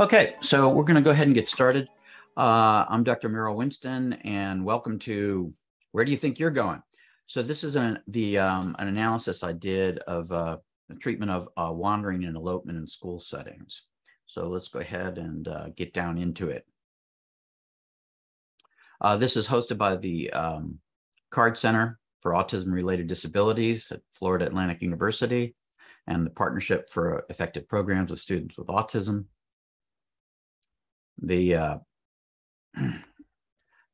Okay, so we're going to go ahead and get started. Uh, I'm Dr. Merrill Winston, and welcome to Where Do You Think You're Going? So this is an the um, an analysis I did of uh, the treatment of uh, wandering and elopement in school settings. So let's go ahead and uh, get down into it. Uh, this is hosted by the um, CARD Center for Autism-Related Disabilities at Florida Atlantic University and the Partnership for Effective Programs with Students with Autism the uh,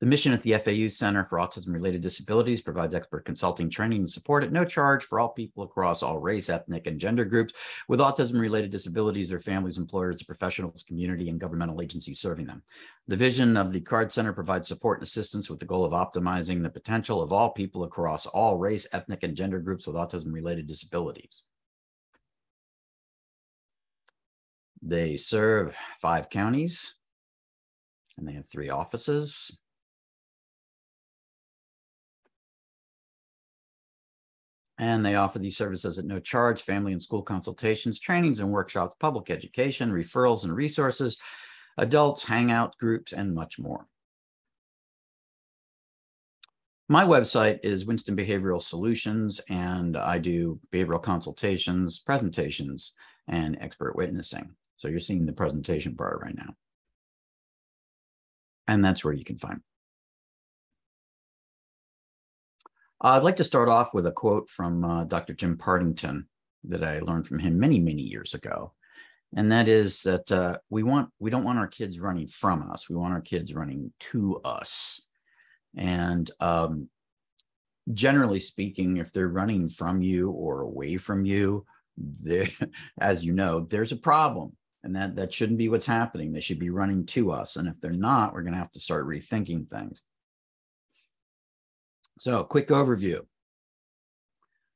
the mission at the FAU Center for Autism Related Disabilities provides expert consulting, training, and support at no charge for all people across all race, ethnic, and gender groups with autism related disabilities, their families, employers, professionals, community, and governmental agencies serving them. The vision of the CARD Center provides support and assistance with the goal of optimizing the potential of all people across all race, ethnic, and gender groups with autism related disabilities. They serve five counties, and they have three offices. And they offer these services at no charge, family and school consultations, trainings and workshops, public education, referrals and resources, adults, hangout groups, and much more. My website is Winston Behavioral Solutions, and I do behavioral consultations, presentations, and expert witnessing. So you're seeing the presentation part right now. And that's where you can find. I'd like to start off with a quote from uh, Dr. Jim Partington that I learned from him many, many years ago. And that is that uh, we want we don't want our kids running from us. We want our kids running to us. And um, generally speaking, if they're running from you or away from you, as you know, there's a problem and that that shouldn't be what's happening. They should be running to us. And if they're not we're going to have to start rethinking things. So quick overview.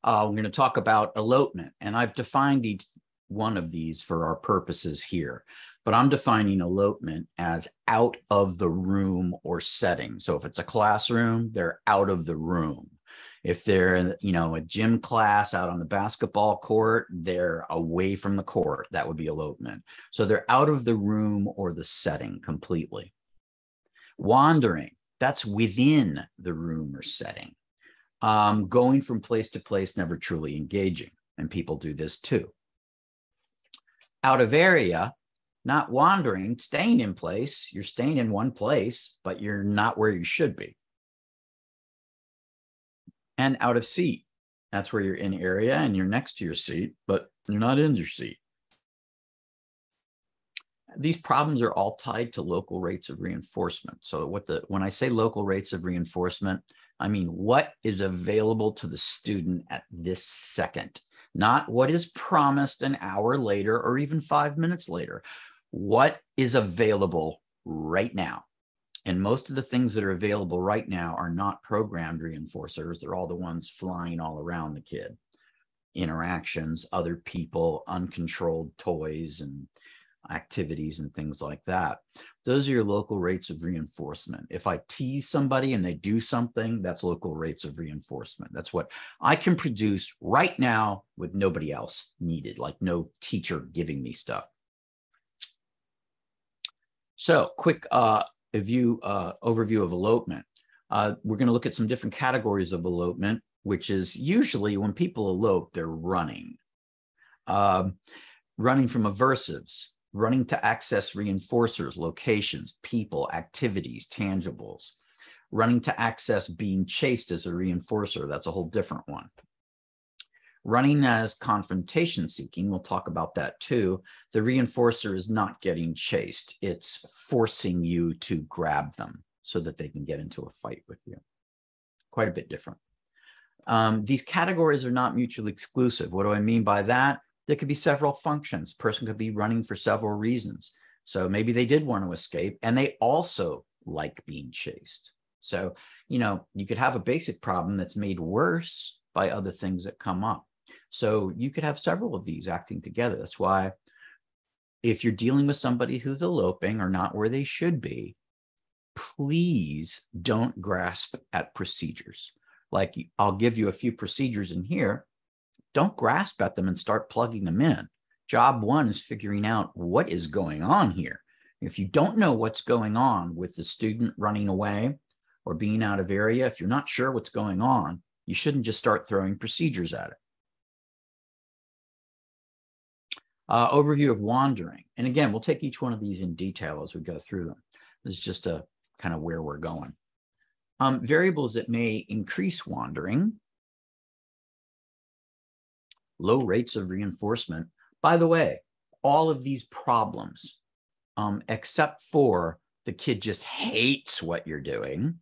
Uh, we're going to talk about elopement. And i've defined each one of these for our purposes here. But i'm defining elopement as out of the room or setting. So if it's a classroom they're out of the room if they're you know, a gym class out on the basketball court, they're away from the court. That would be elopement. So they're out of the room or the setting completely. Wandering, that's within the room or setting. Um, going from place to place, never truly engaging. And people do this too. Out of area, not wandering, staying in place. You're staying in one place, but you're not where you should be and out of seat. That's where you're in area and you're next to your seat, but you're not in your seat. These problems are all tied to local rates of reinforcement. So what the when I say local rates of reinforcement, I mean what is available to the student at this second, not what is promised an hour later or even 5 minutes later. What is available right now? And most of the things that are available right now are not programmed reinforcers. They're all the ones flying all around the kid. Interactions, other people, uncontrolled toys and activities and things like that. Those are your local rates of reinforcement. If I tease somebody and they do something, that's local rates of reinforcement. That's what I can produce right now with nobody else needed, like no teacher giving me stuff. So, quick uh, a view uh, overview of elopement. Uh, we're going to look at some different categories of elopement, which is usually when people elope, they're running. Um, running from aversives, running to access reinforcers, locations, people, activities, tangibles, running to access being chased as a reinforcer. That's a whole different one. Running as confrontation seeking, we'll talk about that too. The reinforcer is not getting chased, it's forcing you to grab them so that they can get into a fight with you. Quite a bit different. Um, these categories are not mutually exclusive. What do I mean by that? There could be several functions. Person could be running for several reasons. So maybe they did want to escape and they also like being chased. So, you know, you could have a basic problem that's made worse by other things that come up. So you could have several of these acting together. That's why if you're dealing with somebody who's eloping or not where they should be, please don't grasp at procedures. Like I'll give you a few procedures in here. Don't grasp at them and start plugging them in. Job one is figuring out what is going on here. If you don't know what's going on with the student running away or being out of area, if you're not sure what's going on, you shouldn't just start throwing procedures at it. Uh, overview of wandering. And again, we'll take each one of these in detail as we go through them. This is just a kind of where we're going. Um, variables that may increase wandering. Low rates of reinforcement. By the way, all of these problems, um, except for the kid just hates what you're doing,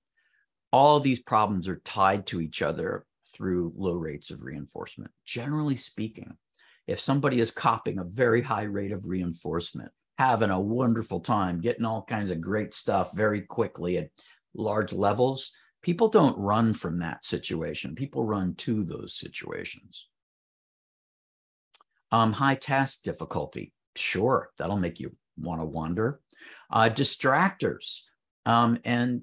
all these problems are tied to each other through low rates of reinforcement. Generally speaking, if somebody is copying a very high rate of reinforcement, having a wonderful time, getting all kinds of great stuff very quickly at large levels, people don't run from that situation. People run to those situations. Um, high task difficulty, sure, that'll make you want to wander. Uh, distractors, um, and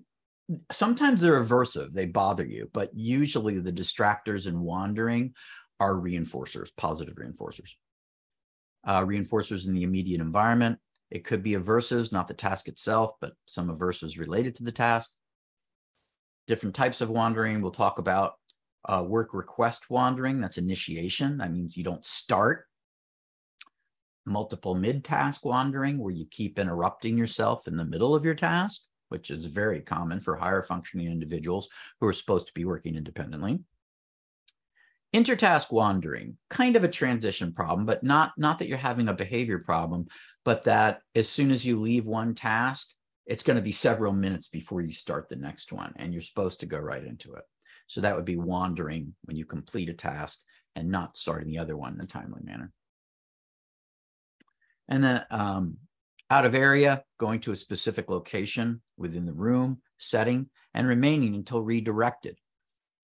sometimes they're aversive, they bother you, but usually the distractors and wandering are reinforcers, positive reinforcers. Uh, reinforcers in the immediate environment. It could be aversives, not the task itself, but some aversives related to the task. Different types of wandering. We'll talk about uh, work request wandering. That's initiation. That means you don't start. Multiple mid task wandering, where you keep interrupting yourself in the middle of your task, which is very common for higher functioning individuals who are supposed to be working independently intertask wandering kind of a transition problem but not not that you're having a behavior problem but that as soon as you leave one task it's going to be several minutes before you start the next one and you're supposed to go right into it. So that would be wandering when you complete a task and not starting the other one in a timely manner. And then um, out of area going to a specific location within the room setting and remaining until redirected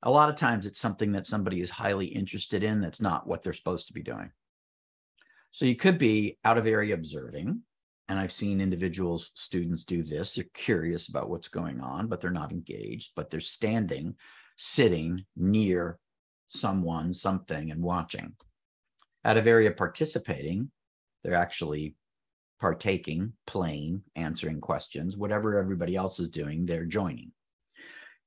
a lot of times it's something that somebody is highly interested in that's not what they're supposed to be doing. So you could be out of area observing. And I've seen individuals, students do this. They're curious about what's going on, but they're not engaged, but they're standing, sitting near someone, something, and watching. Out of area participating, they're actually partaking, playing, answering questions, whatever everybody else is doing, they're joining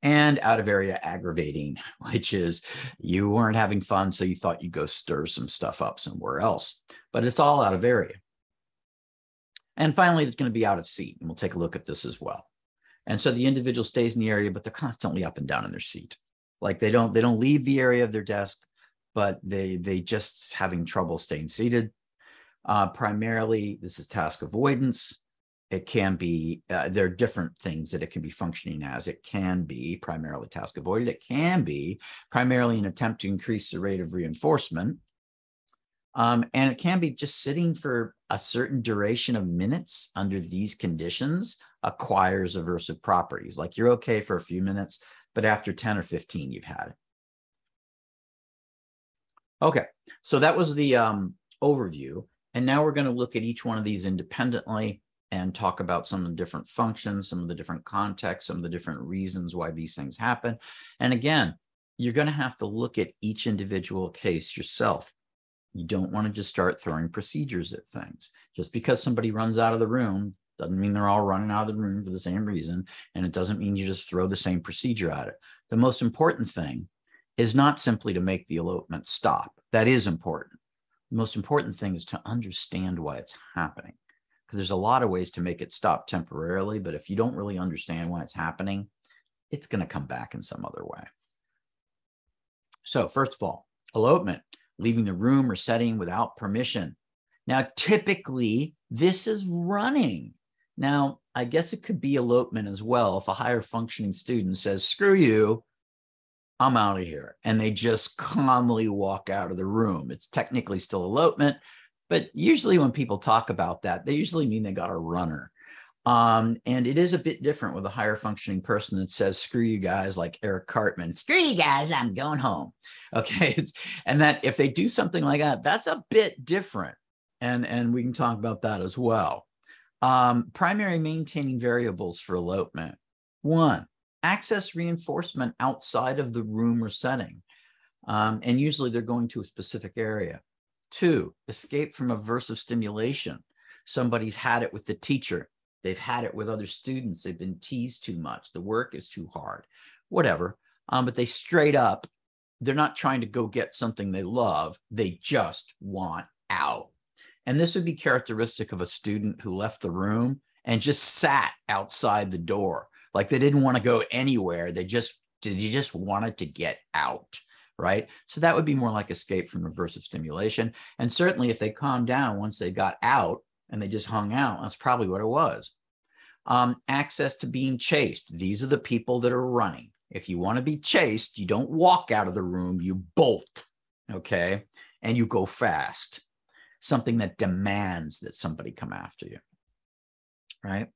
and out of area aggravating, which is you weren't having fun, so you thought you'd go stir some stuff up somewhere else. But it's all out of area. And finally, it's going to be out of seat, and we'll take a look at this as well. And so the individual stays in the area, but they're constantly up and down in their seat. Like they don't they don't leave the area of their desk, but they they just having trouble staying seated. Uh, primarily, this is task avoidance it can be uh, there are different things that it can be functioning as. It can be primarily task avoided. It can be primarily an attempt to increase the rate of reinforcement. Um, and it can be just sitting for a certain duration of minutes under these conditions acquires aversive properties. Like you're okay for a few minutes but after 10 or 15 you've had it. Okay so that was the um, overview. And now we're going to look at each one of these independently and talk about some of the different functions, some of the different contexts, some of the different reasons why these things happen. And again, you're going to have to look at each individual case yourself. You don't want to just start throwing procedures at things. Just because somebody runs out of the room doesn't mean they're all running out of the room for the same reason. And it doesn't mean you just throw the same procedure at it. The most important thing is not simply to make the elopement stop. That is important. The most important thing is to understand why it's happening because there's a lot of ways to make it stop temporarily. But if you don't really understand why it's happening, it's going to come back in some other way. So, first of all, elopement, leaving the room or setting without permission. Now, typically, this is running. Now, I guess it could be elopement as well if a higher functioning student says, screw you, I'm out of here. And they just calmly walk out of the room. It's technically still elopement, but usually when people talk about that, they usually mean they got a runner. Um, and it is a bit different with a higher functioning person that says, screw you guys, like Eric Cartman, screw you guys, I'm going home. Okay. and that if they do something like that, that's a bit different. And, and we can talk about that as well. Um, primary maintaining variables for elopement. One, access reinforcement outside of the room or setting. Um, and usually they're going to a specific area. Two, escape from aversive stimulation. Somebody's had it with the teacher. They've had it with other students. They've been teased too much. The work is too hard, whatever. Um, but they straight up, they're not trying to go get something they love. They just want out. And this would be characteristic of a student who left the room and just sat outside the door. Like they didn't want to go anywhere. They just did you just wanted to get out right? So that would be more like escape from aversive stimulation. And certainly if they calmed down once they got out and they just hung out, that's probably what it was. Um, access to being chased. These are the people that are running. If you want to be chased, you don't walk out of the room, you bolt, okay? And you go fast. Something that demands that somebody come after you, right?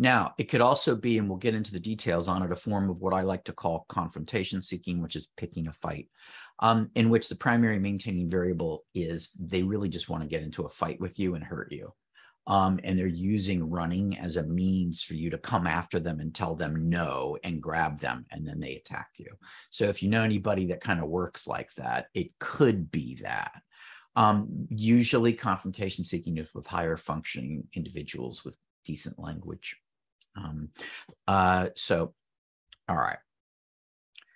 Now, it could also be, and we'll get into the details on it, a form of what I like to call confrontation seeking, which is picking a fight, um, in which the primary maintaining variable is they really just want to get into a fight with you and hurt you. Um, and they're using running as a means for you to come after them and tell them no and grab them, and then they attack you. So if you know anybody that kind of works like that, it could be that. Um, usually, confrontation seeking is with higher functioning individuals with decent language. Um, uh, so, all right.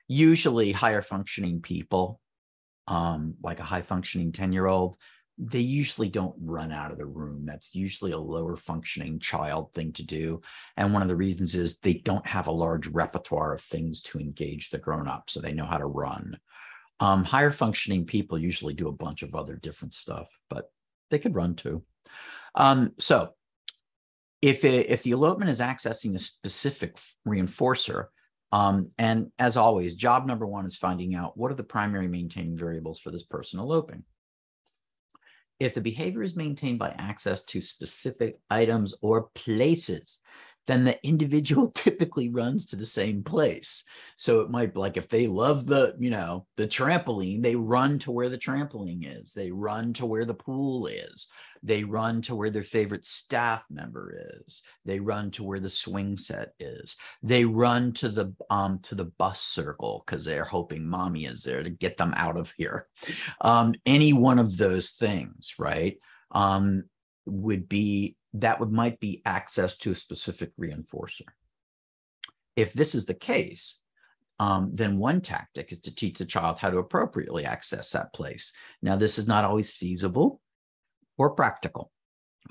Usually, higher functioning people, um, like a high functioning 10 year old, they usually don't run out of the room. That's usually a lower functioning child thing to do. And one of the reasons is they don't have a large repertoire of things to engage the grown up, so they know how to run. Um, higher functioning people usually do a bunch of other different stuff, but they could run too. Um, so if it, if the elopement is accessing a specific reinforcer, um, and as always, job number one is finding out what are the primary maintaining variables for this person eloping. If the behavior is maintained by access to specific items or places, then the individual typically runs to the same place. So it might be like if they love the, you know, the trampoline, they run to where the trampoline is. They run to where the pool is. They run to where their favorite staff member is. They run to where the swing set is. They run to the um to the bus circle because they're hoping mommy is there to get them out of here. Um, any one of those things, right? Um, would be that would might be access to a specific reinforcer. If this is the case, um, then one tactic is to teach the child how to appropriately access that place. Now, this is not always feasible or practical.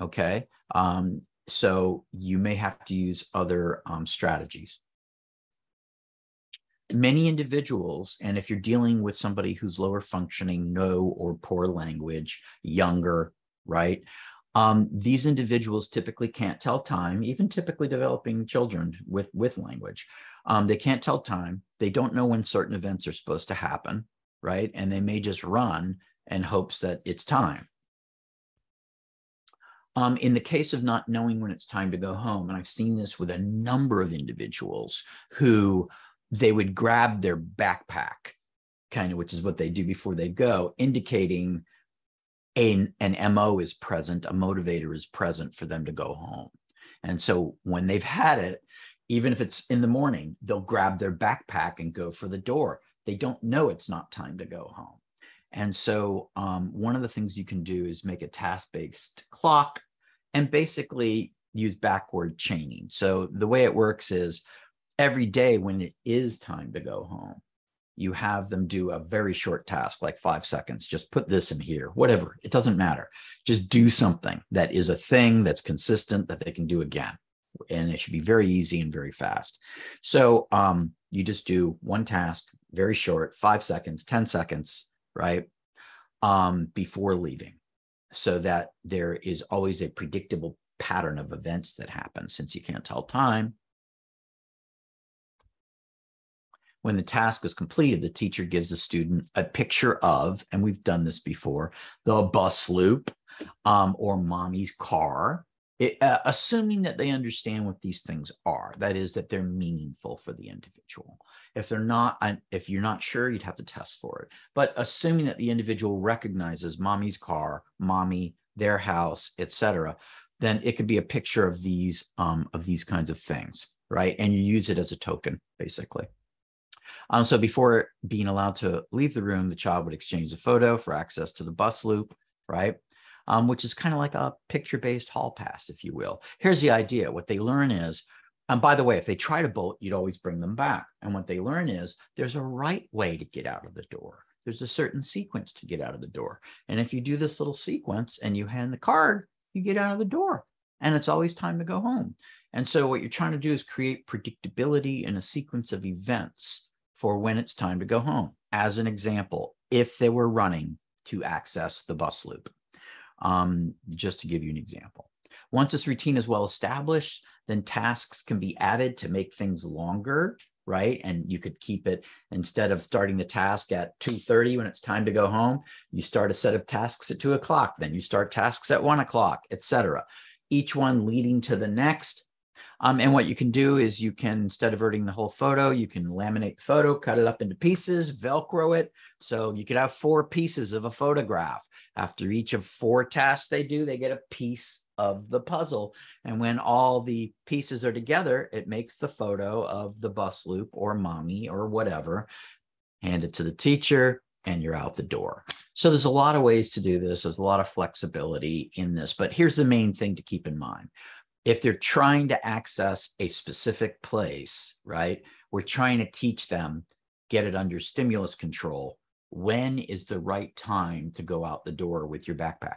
Okay. Um, so you may have to use other um, strategies. Many individuals, and if you're dealing with somebody who's lower functioning, no or poor language, younger, right? Um, these individuals typically can't tell time, even typically developing children with, with language. Um, they can't tell time. They don't know when certain events are supposed to happen, right? And they may just run in hopes that it's time. Um, in the case of not knowing when it's time to go home, and I've seen this with a number of individuals who they would grab their backpack, kind of, which is what they do before they go, indicating an, an MO is present, a motivator is present for them to go home. And so when they've had it, even if it's in the morning, they'll grab their backpack and go for the door. They don't know it's not time to go home. And so um, one of the things you can do is make a task based clock and basically use backward chaining. So the way it works is every day when it is time to go home, you have them do a very short task, like five seconds. Just put this in here, whatever. It doesn't matter. Just do something that is a thing that's consistent that they can do again. And it should be very easy and very fast. So um, you just do one task, very short, five seconds, 10 seconds, right? Um, before leaving, so that there is always a predictable pattern of events that happen since you can't tell time When the task is completed, the teacher gives the student a picture of, and we've done this before, the bus loop um, or mommy's car, it, uh, assuming that they understand what these things are. That is, that they're meaningful for the individual. If they're not, if you're not sure, you'd have to test for it. But assuming that the individual recognizes mommy's car, mommy, their house, etc., then it could be a picture of these um, of these kinds of things, right? And you use it as a token, basically. Um, so before being allowed to leave the room, the child would exchange the photo for access to the bus loop right? Um, which is kind of like a picture based hall pass, if you will. Here's the idea what they learn is, and by the way, if they try to bolt, you'd always bring them back. And what they learn is there's a right way to get out of the door. There's a certain sequence to get out of the door. And if you do this little sequence and you hand the card, you get out of the door and it's always time to go home. And so what you're trying to do is create predictability in a sequence of events for when it's time to go home. As an example, if they were running to access the bus loop, um, just to give you an example. Once this routine is well established, then tasks can be added to make things longer right and you could keep it instead of starting the task at 2.30 when it's time to go home you start a set of tasks at 2 o'clock then you start tasks at 1 o'clock etc each one leading to the next um, and what you can do is you can instead of verting the whole photo you can laminate the photo cut it up into pieces velcro it so you could have four pieces of a photograph after each of four tasks they do they get a piece of the puzzle. And when all the pieces are together, it makes the photo of the bus loop or mommy or whatever. Hand it to the teacher, and you're out the door. So there's a lot of ways to do this. There's a lot of flexibility in this. But here's the main thing to keep in mind. If they're trying to access a specific place, right, we're trying to teach them, get it under stimulus control. When is the right time to go out the door with your backpack?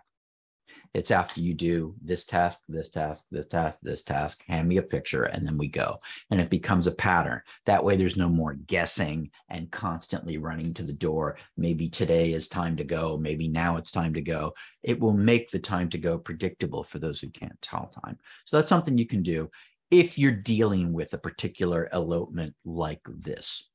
It's after you do this task, this task, this task, this task, hand me a picture, and then we go. And it becomes a pattern. That way, there's no more guessing and constantly running to the door. Maybe today is time to go. Maybe now it's time to go. It will make the time to go predictable for those who can't tell time. So that's something you can do if you're dealing with a particular elopement like this.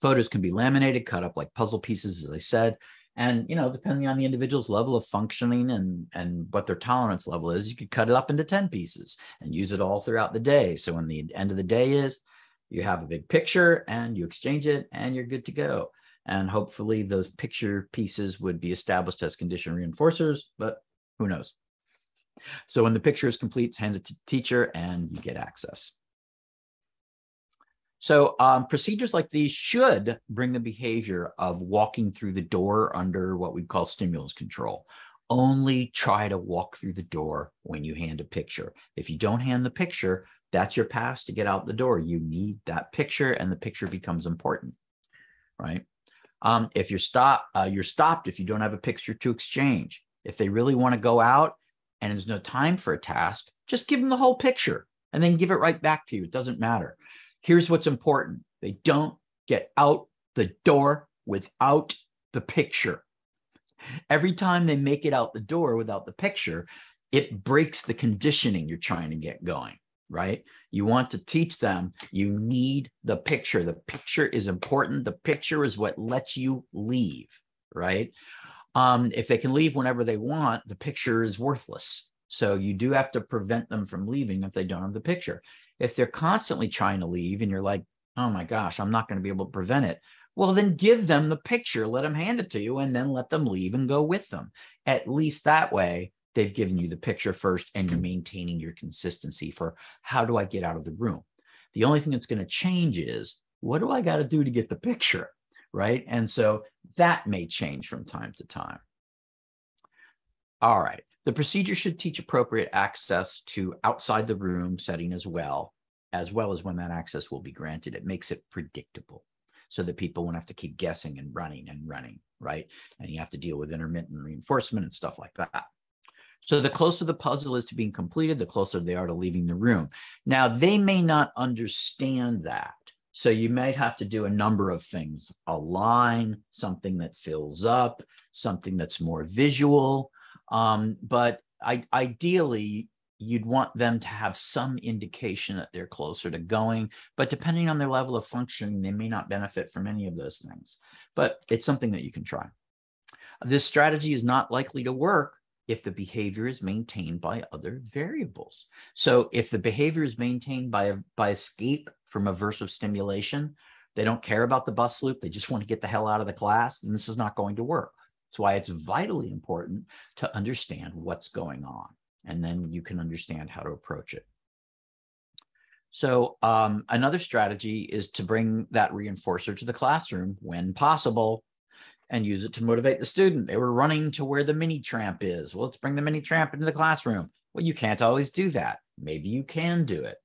Photos can be laminated, cut up like puzzle pieces, as I said and you know depending on the individual's level of functioning and and what their tolerance level is you could cut it up into 10 pieces and use it all throughout the day. So when the end of the day is you have a big picture and you exchange it and you're good to go. And hopefully those picture pieces would be established as condition reinforcers but who knows? So when the picture is complete hand it to teacher and you get access so um, procedures like these should bring the behavior of walking through the door under what we call stimulus control. Only try to walk through the door when you hand a picture. If you don't hand the picture, that's your pass to get out the door. You need that picture, and the picture becomes important, right? Um, if you're stop, uh, you're stopped if you don't have a picture to exchange. If they really want to go out and there's no time for a task, just give them the whole picture and then give it right back to you. It doesn't matter. Here's what's important they don't get out the door without the picture. Every time they make it out the door without the picture, it breaks the conditioning you're trying to get going, right? You want to teach them you need the picture. The picture is important. The picture is what lets you leave, right? Um, if they can leave whenever they want, the picture is worthless. So you do have to prevent them from leaving if they don't have the picture. If they're constantly trying to leave and you're like, oh my gosh, I'm not going to be able to prevent it. Well, then give them the picture, let them hand it to you, and then let them leave and go with them. At least that way, they've given you the picture first and you're maintaining your consistency for how do I get out of the room? The only thing that's going to change is what do I got to do to get the picture? Right. And so that may change from time to time. All right. The procedure should teach appropriate access to outside the room setting as well, as well as when that access will be granted. It makes it predictable so that people won't have to keep guessing and running and running, right? And you have to deal with intermittent reinforcement and stuff like that. So the closer the puzzle is to being completed, the closer they are to leaving the room. Now, they may not understand that. So you might have to do a number of things, a line, something that fills up, something that's more visual, um, but I, ideally, you'd want them to have some indication that they're closer to going. But depending on their level of functioning, they may not benefit from any of those things. But it's something that you can try. This strategy is not likely to work if the behavior is maintained by other variables. So if the behavior is maintained by, by escape from aversive stimulation, they don't care about the bus loop, they just want to get the hell out of the class, and this is not going to work. That's why it's vitally important to understand what's going on, and then you can understand how to approach it. So um, another strategy is to bring that reinforcer to the classroom when possible. and use it to motivate the student. They were running to where the mini tramp is. Well, let's bring the mini tramp into the classroom. Well, you can't always do that. Maybe you can do it.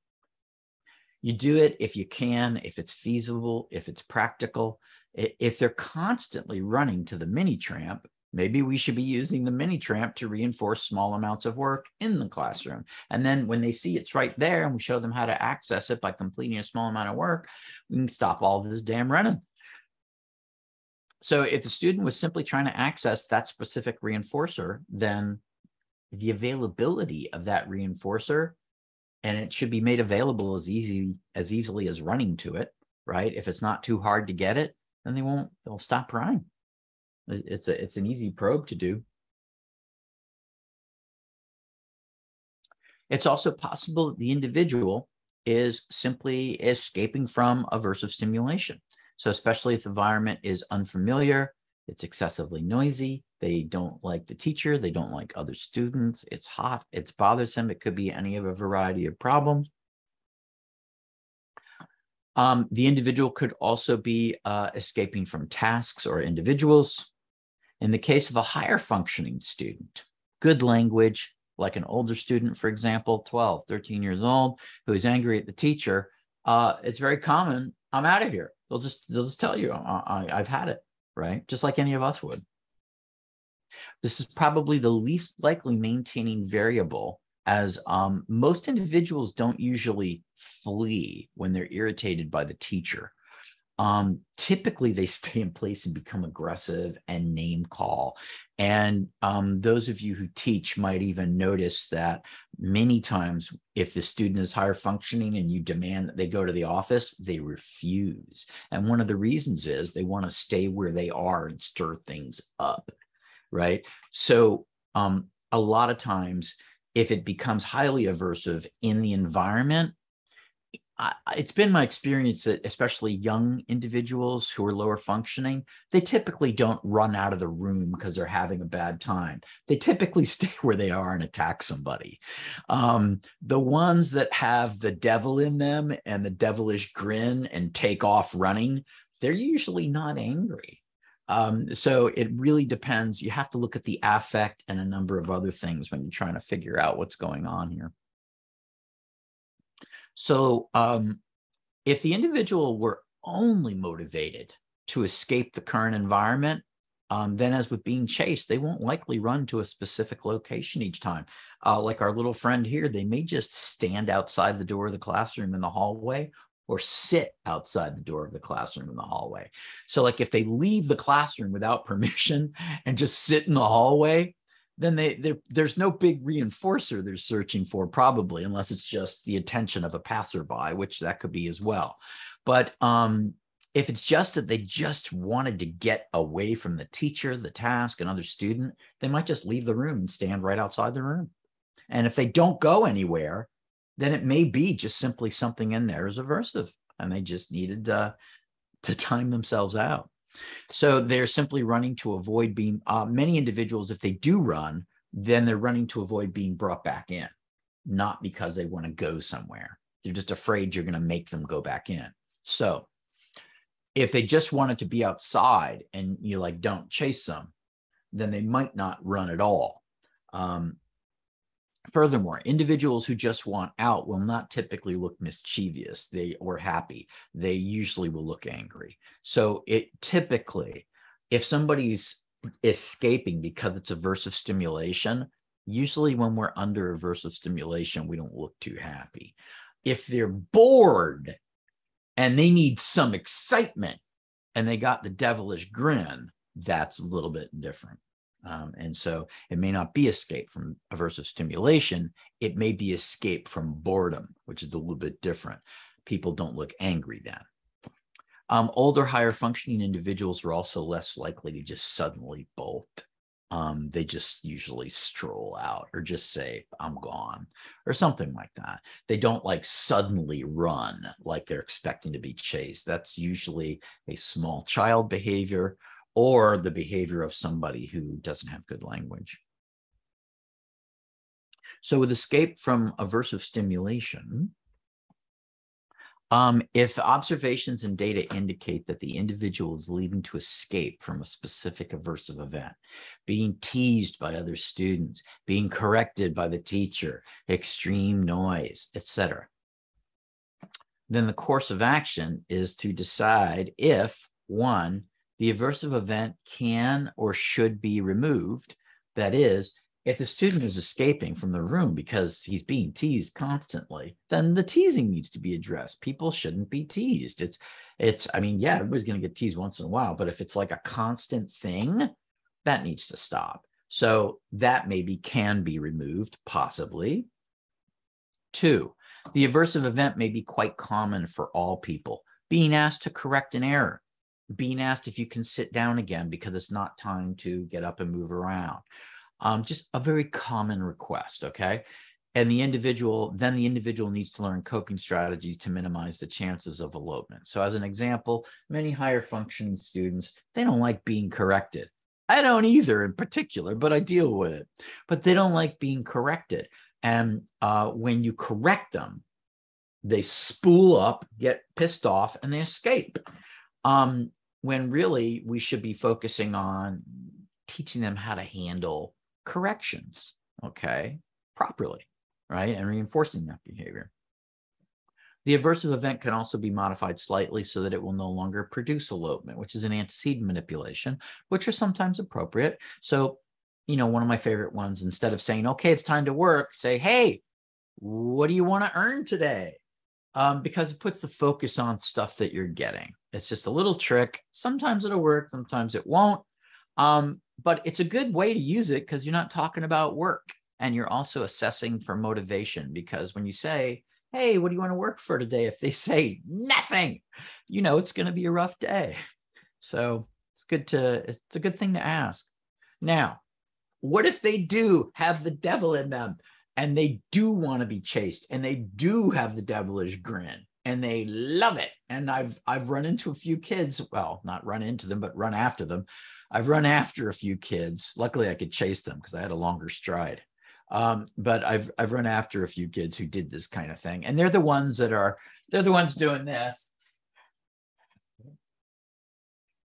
You do it if you can, if it's feasible, if it's practical. If they're constantly running to the mini tramp, maybe we should be using the mini tramp to reinforce small amounts of work in the classroom. And then when they see it's right there and we show them how to access it by completing a small amount of work, we can stop all this damn running. So if the student was simply trying to access that specific reinforcer, then the availability of that reinforcer and it should be made available as easy as easily as running to it, right? If it's not too hard to get it, then they won't they'll stop running. It's a it's an easy probe to do. It's also possible that the individual is simply escaping from aversive stimulation. So especially if the environment is unfamiliar, it's excessively noisy, they don't like the teacher, they don't like other students, it's hot, it's bothersome, it could be any of a variety of problems. Um, the individual could also be uh, escaping from tasks or individuals. In the case of a higher functioning student, good language, like an older student, for example, 12, 13 years old, who is angry at the teacher, uh, it's very common, I'm out of here. They'll just they'll just tell you I, I've had it, right? Just like any of us would. This is probably the least likely maintaining variable as um, most individuals don't usually flee when they're irritated by the teacher um, typically they stay in place and become aggressive and name call. And um, those of you who teach might even notice that many times, if the student is higher functioning and you demand that they go to the office, they refuse. And one of the reasons is they want to stay where they are and stir things up, right? So, um, a lot of times, if it becomes highly aversive in the environment, I, it's been my experience that especially young individuals who are lower functioning, they typically don't run out of the room because they're having a bad time. They typically stay where they are and attack somebody. Um, the ones that have the devil in them and the devilish grin and take off running, they're usually not angry. Um, so it really depends. You have to look at the affect and a number of other things when you're trying to figure out what's going on here. So um, if the individual were only motivated to escape the current environment, um, then as with being chased, they won't likely run to a specific location each time. Uh, like our little friend here, they may just stand outside the door of the classroom in the hallway or sit outside the door of the classroom in the hallway. So like if they leave the classroom without permission and just sit in the hallway, then they there's no big reinforcer they're searching for probably unless it's just the attention of a passerby which that could be as well but um, if it's just that they just wanted to get away from the teacher the task another student they might just leave the room and stand right outside the room and if they don't go anywhere then it may be just simply something in there is aversive and they just needed uh, to time themselves out so they're simply running to avoid being, uh, many individuals, if they do run, then they're running to avoid being brought back in, not because they want to go somewhere. They're just afraid you're going to make them go back in. So if they just wanted to be outside and you like don't chase them, then they might not run at all. Um, Furthermore, individuals who just want out will not typically look mischievous they or happy. They usually will look angry. So it typically, if somebody's escaping because it's aversive stimulation, usually when we're under aversive stimulation, we don't look too happy. If they're bored and they need some excitement and they got the devilish grin, that's a little bit different. Um, and so it may not be escape from aversive stimulation. It may be escape from boredom, which is a little bit different. People don't look angry then. Um, older, higher functioning individuals are also less likely to just suddenly bolt. Um, they just usually stroll out or just say, I'm gone, or something like that. They don't like suddenly run like they're expecting to be chased. That's usually a small child behavior or the behavior of somebody who doesn't have good language. So with escape from aversive stimulation, Um, if observations and data indicate that the individual is leaving to escape from a specific aversive event, being teased by other students, being corrected by the teacher, extreme noise, etc., then the course of action is to decide if one, the aversive event can or should be removed. That is, if the student is escaping from the room because he's being teased constantly, then the teasing needs to be addressed. People shouldn't be teased. It's, it's, I mean, yeah, everybody's going to get teased once in a while, but if it's like a constant thing, that needs to stop. So that maybe can be removed, possibly. Two, the aversive event may be quite common for all people. Being asked to correct an error, being asked if you can sit down again because it's not time to get up and move around um, just a very common request. Okay. And the individual, then the individual needs to learn coping strategies to minimize the chances of elopement. So, as an example, many higher functioning students, they don't like being corrected. I don't either in particular, but I deal with it. But they don't like being corrected. And uh, when you correct them, they spool up, get pissed off, and they escape. Um, when really we should be focusing on teaching them how to handle corrections, okay, properly, right? And reinforcing that behavior. The aversive event can also be modified slightly so that it will no longer produce elopement, which is an antecedent manipulation, which are sometimes appropriate. So, you know, one of my favorite ones, instead of saying, okay, it's time to work, say, hey, what do you want to earn today? Um, because it puts the focus on stuff that you're getting. It's just a little trick. Sometimes it'll work, sometimes it won't. Um, but it's a good way to use it because you're not talking about work and you're also assessing for motivation because when you say hey what do you want to work for today if they say nothing you know it's going to be a rough day so it's good to it's a good thing to ask now what if they do have the devil in them and they do want to be chased and they do have the devilish grin and they love it and i've i've run into a few kids well not run into them but run after them I've run after a few kids. Luckily, I could chase them because I had a longer stride. Um, but I've I've run after a few kids who did this kind of thing, and they're the ones that are they're the ones doing this.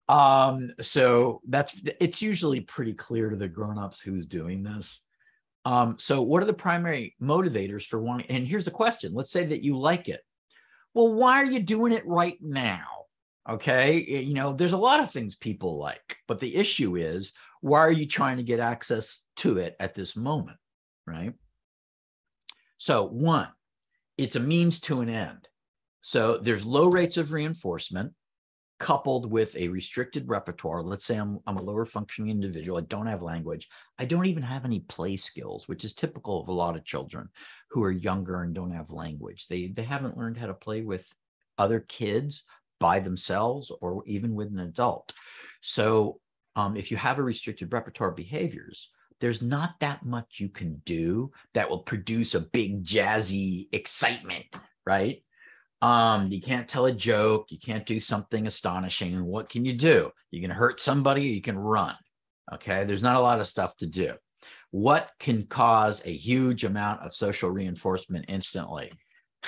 Um, so that's it's usually pretty clear to the grown-ups who's doing this. Um, so what are the primary motivators for wanting? And here's the question: Let's say that you like it. Well, why are you doing it right now? Okay. You know, there's a lot of things people like, but the issue is why are you trying to get access to it at this moment? Right. So, one, it's a means to an end. So, there's low rates of reinforcement coupled with a restricted repertoire. Let's say I'm, I'm a lower functioning individual. I don't have language. I don't even have any play skills, which is typical of a lot of children who are younger and don't have language. They, they haven't learned how to play with other kids by themselves or even with an adult. So um, if you have a restricted repertoire of behaviors, there's not that much you can do that will produce a big jazzy excitement, right? Um, you can't tell a joke, you can't do something astonishing. What can you do? You can hurt somebody, you can run. Okay, there's not a lot of stuff to do. What can cause a huge amount of social reinforcement instantly?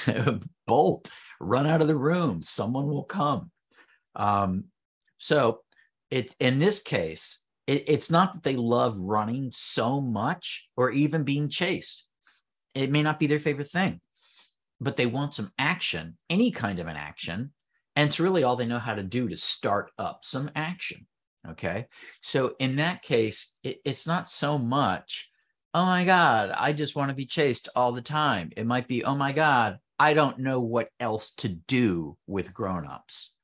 Bolt run out of the room. Someone will come. Um, so it in this case, it, it's not that they love running so much or even being chased. It may not be their favorite thing, but they want some action, any kind of an action. And it's really all they know how to do to start up some action. Okay. So in that case, it, it's not so much, oh my God, I just want to be chased all the time. It might be, oh my God, I don't know what else to do with grown-ups.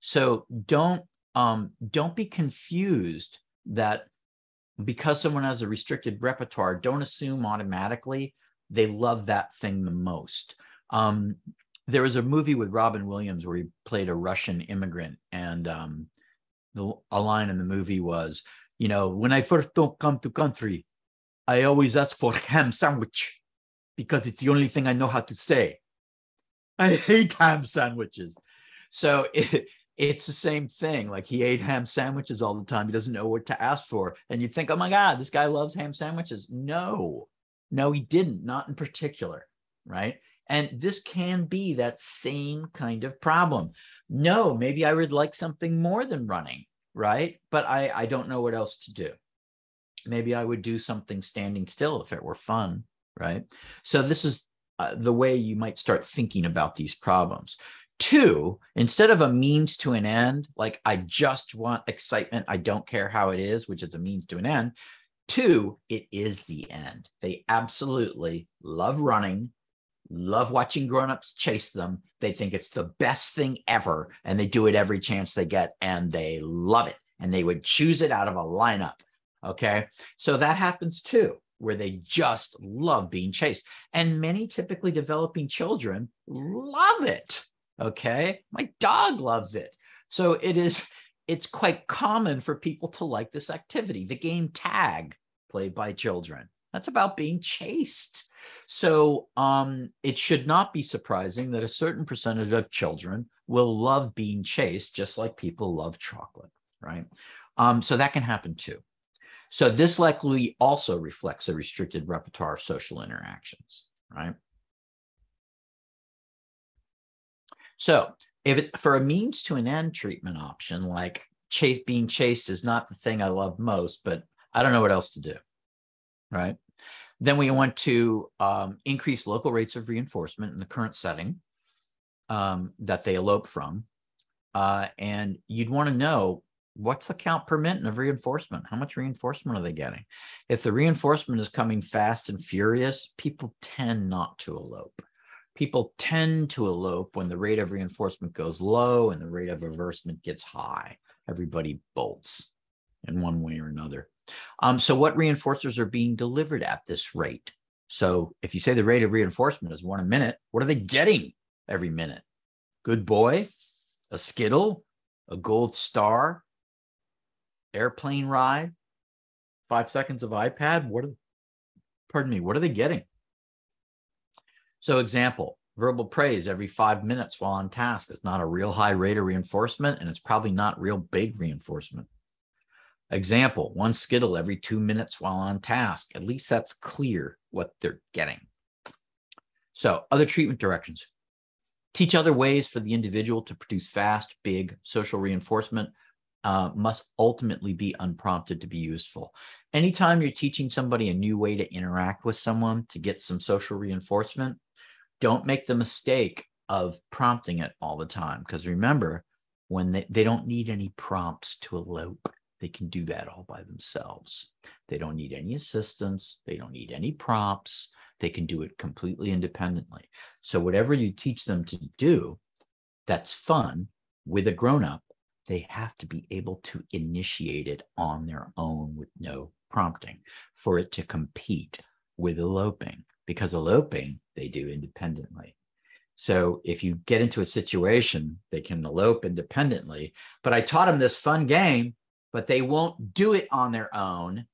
So don't um, don't be confused that because someone has a restricted repertoire, don't assume automatically they love that thing the most. Um, there was a movie with Robin Williams where he played a Russian immigrant, and um, the a line in the movie was, you know, when I first don't come to country, I always ask for ham sandwich because it's the only thing I know how to say. I hate ham sandwiches. So it, it's the same thing. Like he ate ham sandwiches all the time. He doesn't know what to ask for. And you think, oh my God, this guy loves ham sandwiches. No, no, he didn't, not in particular. Right. And this can be that same kind of problem. No, maybe I would like something more than running, right? But I, I don't know what else to do. Maybe I would do something standing still if it were fun, right? So this is uh, the way you might start thinking about these problems. Two, instead of a means to an end, like I just want excitement, I don't care how it is, which is a means to an end. Two, it is the end. They absolutely love running, love watching grown-ups chase them. They think it's the best thing ever, and they do it every chance they get, and they love it. And they would choose it out of a lineup. Okay. So that happens too where they just love being chased. And many typically developing children love it. Okay. My dog loves it. So it is, it's quite common for people to like this activity. The game tag played by children. That's about being chased. So um, it should not be surprising that a certain percentage of children will love being chased, just like people love chocolate, right? Um, so that can happen too. So this likely also reflects a restricted repertoire of social interactions, right? So if it, for a means to an end treatment option, like chase, being chased is not the thing I love most, but I don't know what else to do, right? Then we want to um, increase local rates of reinforcement in the current setting um, that they elope from. Uh, and you'd want to know what's the count per minute of reinforcement? How much reinforcement are they getting? If the reinforcement is coming fast and furious, people tend not to elope. People tend to elope when the rate of reinforcement goes low and the rate of reversement gets high. Everybody bolts in one way or another. Um, so, what reinforcers are being delivered at this rate? So, if you say the rate of reinforcement is one a minute, what are they getting every minute? Good boy, a skittle, a gold star, airplane ride, five seconds of iPad. What are, pardon me, what are they getting? So, example, verbal praise every five minutes while on task is not a real high rate of reinforcement, and it's probably not real big reinforcement. Example, one skittle every two minutes while on task. At least that's clear what they're getting. So, other treatment directions. Teach other ways for the individual to produce fast, big social reinforcement uh, must ultimately be unprompted to be useful. Anytime you're teaching somebody a new way to interact with someone to get some social reinforcement, don't make the mistake of prompting it all the time. Because remember, when they, they don't need any prompts to elope, they can do that all by themselves. They don't need any assistance, they don't need any prompts. They can do it completely independently. So, whatever you teach them to do that's fun with a grown up, they have to be able to initiate it on their own with no prompting for it to compete with eloping because eloping they do independently. So if you get into a situation, they can elope independently. But I taught them this fun game, but they won't do it on their own.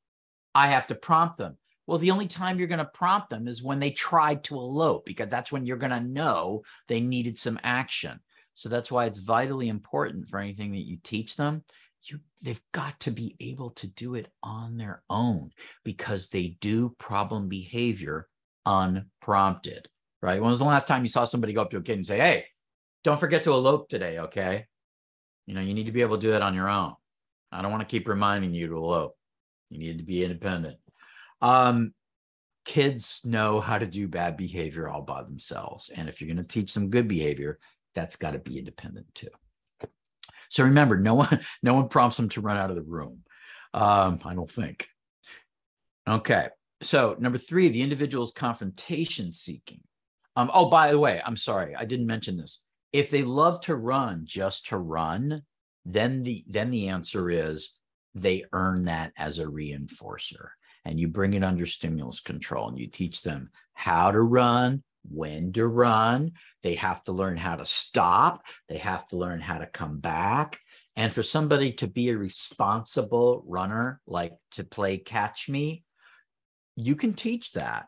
I have to prompt them. Well, the only time you're going to prompt them is when they tried to elope, because that's when you're going to know they needed some action. So that's why it's vitally important for anything that you teach them. You, they've got to be able to do it on their own because they do problem behavior unprompted, right? When was the last time you saw somebody go up to a kid and say, Hey, don't forget to elope today, okay? You know, you need to be able to do that on your own. I don't want to keep reminding you to elope. You need to be independent. Um, kids know how to do bad behavior all by themselves. And if you're going to teach them good behavior, that's got to be independent too. So remember, no one no one prompts them to run out of the room. Um, I don't think. Okay. So number three, the individual's confrontation seeking. Um, oh, by the way, I'm sorry, I didn't mention this. If they love to run just to run, then the then the answer is they earn that as a reinforcer. And you bring it under stimulus control and you teach them how to run, when to run. They have to learn how to stop. They have to learn how to come back. And for somebody to be a responsible runner, like to play catch me, you can teach that,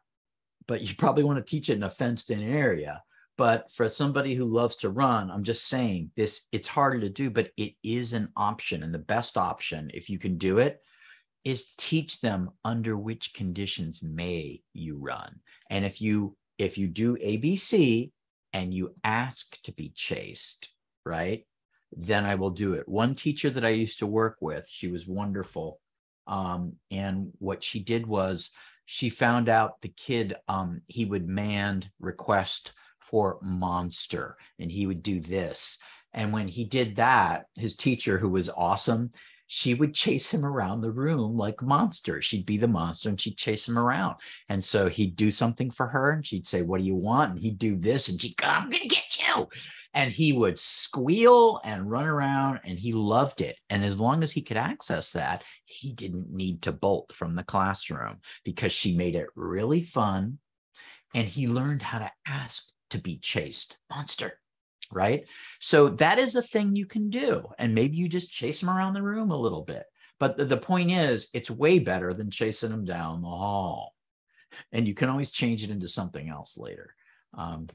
but you probably want to teach it in a fenced in area. But for somebody who loves to run, I'm just saying this, it's harder to do, but it is an option. And the best option, if you can do it, is teach them under which conditions may you run. And if you if you do ABC and you ask to be chased, right? Then I will do it. One teacher that I used to work with, she was wonderful. Um, and what she did was she found out the kid, um, he would mand request for monster and he would do this. And when he did that, his teacher, who was awesome, she would chase him around the room like monster. She'd be the monster and she'd chase him around. And so he'd do something for her and she'd say, What do you want? And he'd do this and she'd go, I'm going to get you. And he would squeal and run around and he loved it. And as long as he could access that, he didn't need to bolt from the classroom because she made it really fun. And he learned how to ask to be chased. Monster, right? So that is a thing you can do. And maybe you just chase them around the room a little bit. But the, point is, it's way better than chasing them down the hall. And you can always change it into something else later. Um,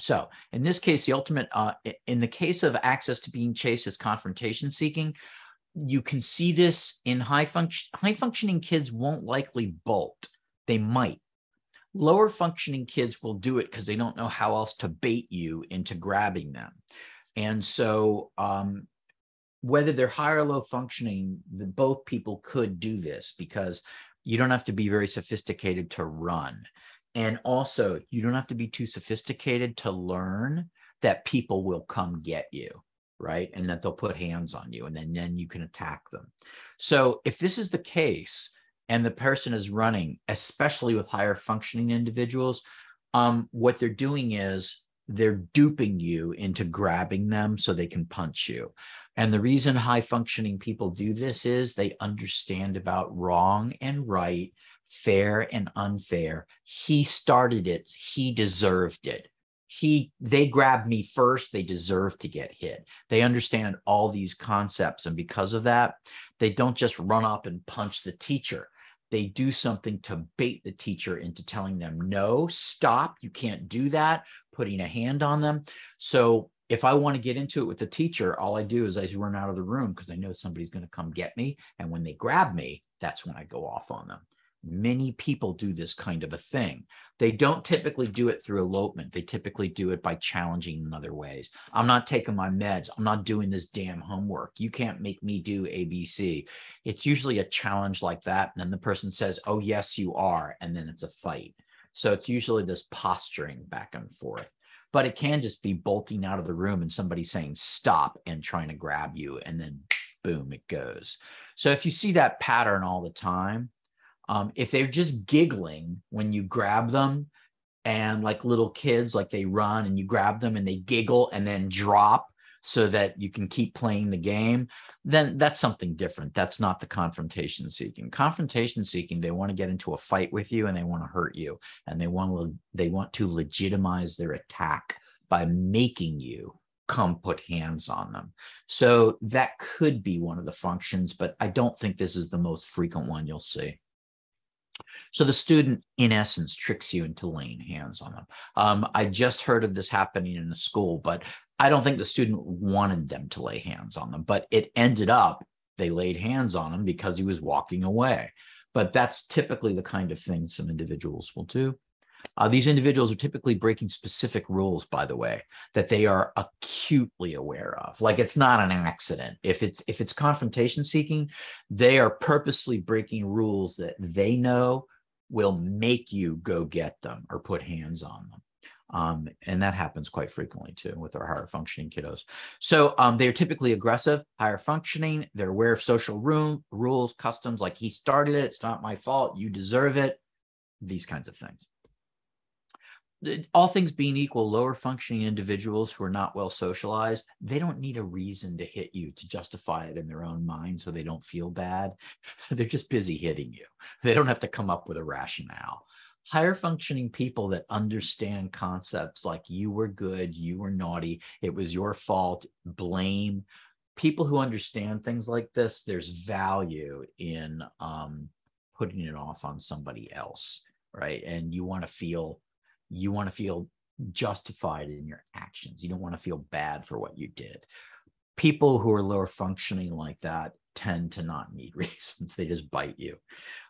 so in this case, the ultimate, uh, in the case of access to being chased as confrontation seeking, you can see this in high function high functioning kids won't likely bolt. They might, Lower functioning kids will do it because they don't know how else to bait you into grabbing them. And so, um, whether they're high or low functioning, both people could do this because you don't have to be very sophisticated to run. And also, you don't have to be too sophisticated to learn that people will come get you, right? And that they'll put hands on you and then, then you can attack them. So, if this is the case, and the person is running, especially with higher functioning individuals, um, what they're doing is they're duping you into grabbing them so they can punch you. And the reason high functioning people do this is they understand about wrong and right, fair and unfair. He started it, he deserved it. He they grabbed me first, they deserve to get hit. They understand all these concepts and because of that, they don't just run up and punch the teacher they do something to bait the teacher into telling them, no, stop, you can't do that, putting a hand on them. So if I want to get into it with the teacher, all I do is I run out of the room because I know somebody's going to come get me. And when they grab me, that's when I go off on them. Many people do this kind of a thing. They don't typically do it through elopement. They typically do it by challenging in other ways. I'm not taking my meds. I'm not doing this damn homework. You can't make me do ABC. It's usually a challenge like that. And then the person says, Oh, yes, you are. And then it's a fight. So it's usually this posturing back and forth. But it can just be bolting out of the room and somebody saying stop and trying to grab you. And then boom, it goes. So if you see that pattern all the time, um, if they're just giggling when you grab them and like little kids like they run and you grab them and they giggle and then drop so that you can keep playing the game then that's something different that's not the confrontation seeking confrontation seeking they want to get into a fight with you and they want to hurt you and they want to they want to legitimize their attack by making you come put hands on them. So that could be one of the functions, but I don't think this is the most frequent one you'll see. So the student, in essence, tricks you into laying hands on them. Um, I just heard of this happening in a school, but I don't think the student wanted them to lay hands on them, but it ended up they laid hands on him because he was walking away. But that's typically the kind of thing some individuals will do. Uh, these individuals are typically breaking specific rules, by the way, that they are acutely aware of. Like it's not an accident. If it's if it's confrontation seeking, they are purposely breaking rules that they know will make you go get them or put hands on them. Um, and that happens quite frequently too with our higher functioning kiddos. So um, they're typically aggressive, higher functioning. They're aware of social room, rules, customs, like he started it. It's not my fault. You deserve it. These kinds of things all things being equal, lower functioning individuals who are not well socialized, they don't need a reason to hit you to justify it in their own mind so they don't feel bad. They're just busy hitting you. They don't have to come up with a rationale. Higher functioning people that understand concepts like you were good, you were naughty, it was your fault, blame. People who understand things like this, there's value in um, putting it off on somebody else, right? And you want to feel you want to feel justified in your actions. You don't want to feel bad for what you did. People who are lower functioning like that tend to not need reasons. They just bite you.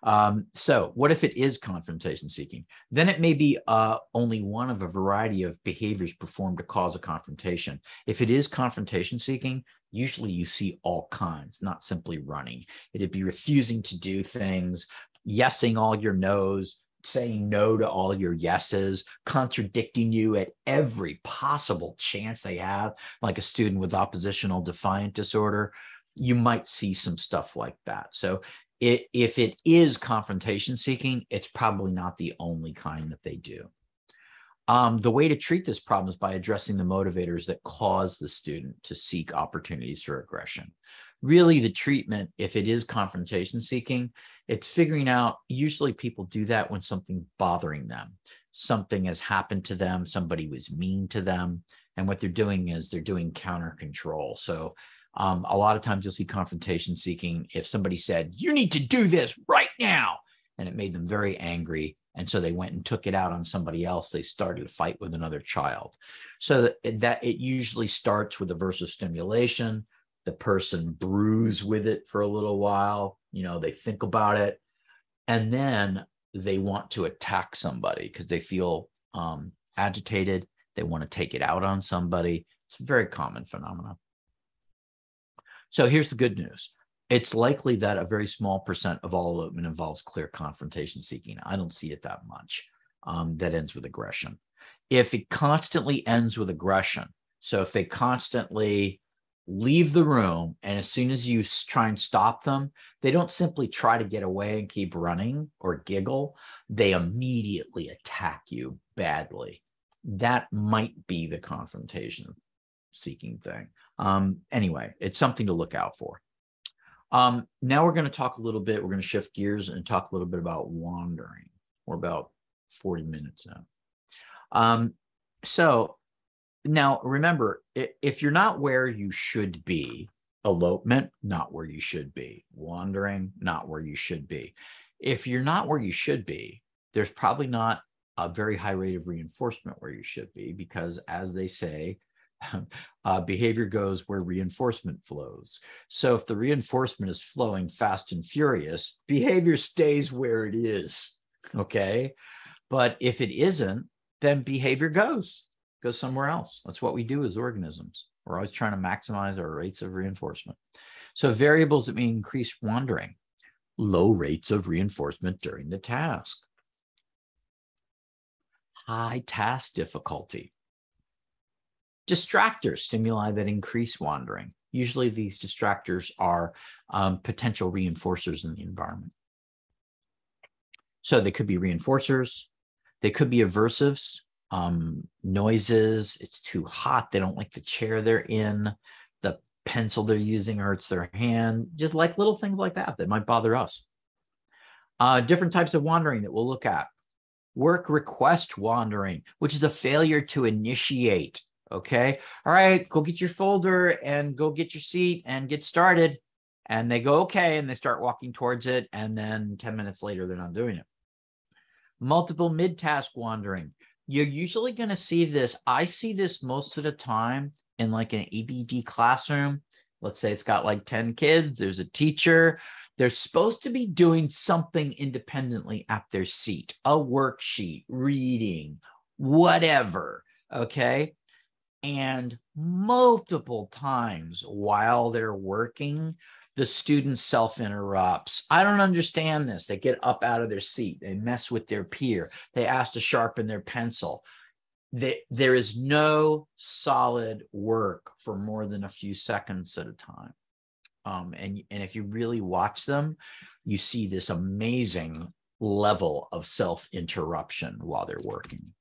Um, so, what if it is confrontation seeking? Then it may be uh, only one of a variety of behaviors performed to cause a confrontation. If it is confrontation seeking, usually you see all kinds, not simply running. It'd be refusing to do things, yesing all your no's, saying no to all your yeses, contradicting you at every possible chance they have, like a student with oppositional defiant disorder, you might see some stuff like that. So it, if it is confrontation seeking, it's probably not the only kind that they do. Um, the way to treat this problem is by addressing the motivators that cause the student to seek opportunities for aggression. Really, the treatment, if it is confrontation seeking, it's figuring out usually people do that when something's bothering them. Something has happened to them, somebody was mean to them. And what they're doing is they're doing counter control. So um, a lot of times you'll see confrontation seeking if somebody said, You need to do this right now. And it made them very angry. And so they went and took it out on somebody else. They started a fight with another child. So that, that it usually starts with aversive stimulation. The person brews with it for a little while. You know, they think about it. And then they want to attack somebody because they feel um, agitated. They want to take it out on somebody. It's a very common phenomenon. So here's the good news. It's likely that a very small percent of all elopement involves clear confrontation seeking. I don't see it that much um, that ends with aggression. If it constantly ends with aggression, so if they constantly leave the room and as soon as you try and stop them, they don't simply try to get away and keep running or giggle, they immediately attack you badly. That might be the confrontation seeking thing. Um, anyway, it's something to look out for. Um, now we're going to talk a little bit, we're going to shift gears and talk a little bit about wandering. We're about 40 minutes now. Um, so now remember, if you're not where you should be, elopement, not where you should be, wandering, not where you should be. If you're not where you should be, there's probably not a very high rate of reinforcement where you should be because, as they say, uh, behavior goes where reinforcement flows. So if the reinforcement is flowing fast and furious, behavior stays where it is. Okay. But if it isn't, then behavior goes, goes somewhere else. That's what we do as organisms. We're always trying to maximize our rates of reinforcement. So variables that may increase wandering, low rates of reinforcement during the task, high task difficulty, Distractors, stimuli that increase wandering. Usually these distractors are um, potential reinforcers in the environment. So they could be reinforcers, they could be aversives, um, noises, it's too hot, they don't like the chair they're in, the pencil they're using hurts their hand, just like little things like that that might bother us. Uh, different types of wandering that we'll look at. Work request wandering, which is a failure to initiate Okay. All right. Go get your folder and go get your seat and get started. And they go, okay. And they start walking towards it. And then 10 minutes later, they're not doing it. Multiple mid task wandering. You're usually going to see this. I see this most of the time in like an EBD classroom. Let's say it's got like 10 kids, there's a teacher. They're supposed to be doing something independently at their seat, a worksheet, reading, whatever. Okay and multiple times while they're working, the student self interrupts. I don't understand this. They get up out of their seat, they mess with their peer, they ask to sharpen their pencil. There is no solid work for more than a few seconds at a time. Um, and, and if you really watch them, you see this amazing level of self interruption while they're working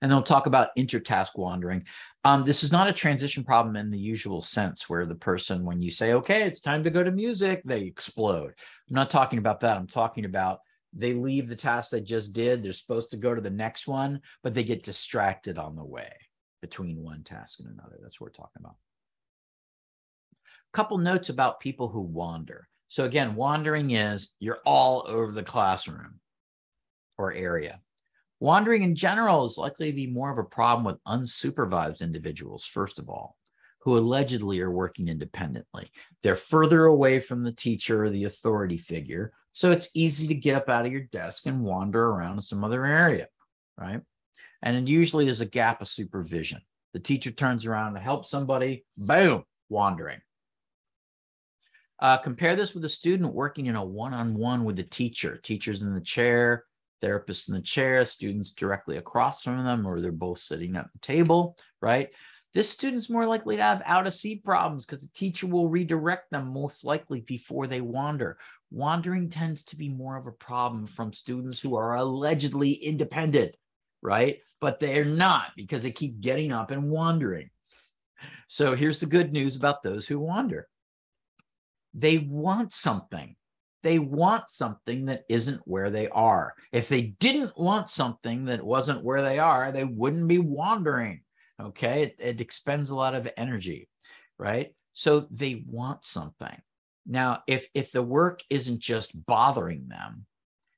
and they'll talk about intertask wandering. Um, this is not a transition problem in the usual sense where the person, when you say, okay, it's time to go to music, they explode. I'm not talking about that. I'm talking about they leave the task they just did. They're supposed to go to the next one, but they get distracted on the way between one task and another. That's what we're talking about. A couple notes about people who wander. So again, wandering is you're all over the classroom or area. Wandering in general is likely to be more of a problem with unsupervised individuals, first of all. who allegedly are working independently. They're further away from the teacher or the authority figure. So it's easy to get up out of your desk and wander around in some other area, right? And then usually there's a gap of supervision. The teacher turns around to help somebody, boom, wandering. Uh, compare this with a student working in a one-on-one with the teacher. Teacher's in the chair, therapist in the chair, students directly across from them, or they're both sitting at the table, right? This student's more likely to have out of seat problems because the teacher will redirect them most likely before they wander. Wandering tends to be more of a problem from students who are allegedly independent, right? But they're not because they keep getting up and wandering. So here's the good news about those who wander they want something. They want something that isn't where they are. If they didn't want something that wasn't where they are, they wouldn't be wandering. Okay. It, it expends a lot of energy, right? So they want something. Now, if if the work isn't just bothering them,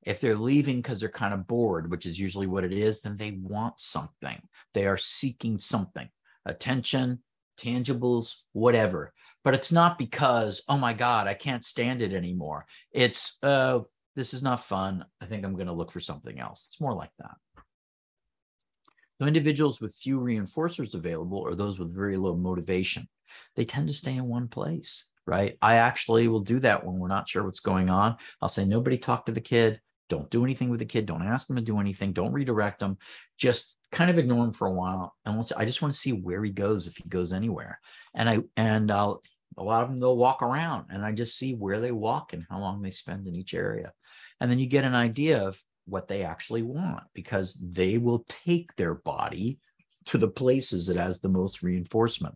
if they're leaving because they're kind of bored, which is usually what it is, then they want something. They are seeking something, attention, tangibles, whatever. But it's not because oh my god i can't stand it anymore. It's uh this is not fun. I think i'm going to look for something else. It's more like that. So individuals with few reinforcers available or those with very low motivation they tend to stay in one place right? I actually will do that when we're not sure what's going on. I'll say nobody talk to the kid. Don't do anything with the kid. Don't ask them to do anything. Don't redirect them. Just kind of ignore him for a while and I just want to see where he goes if he goes anywhere and I and I'll a lot of them they'll walk around and I just see where they walk and how long they spend in each area. And then you get an idea of what they actually want because they will take their body to the places that has the most reinforcement.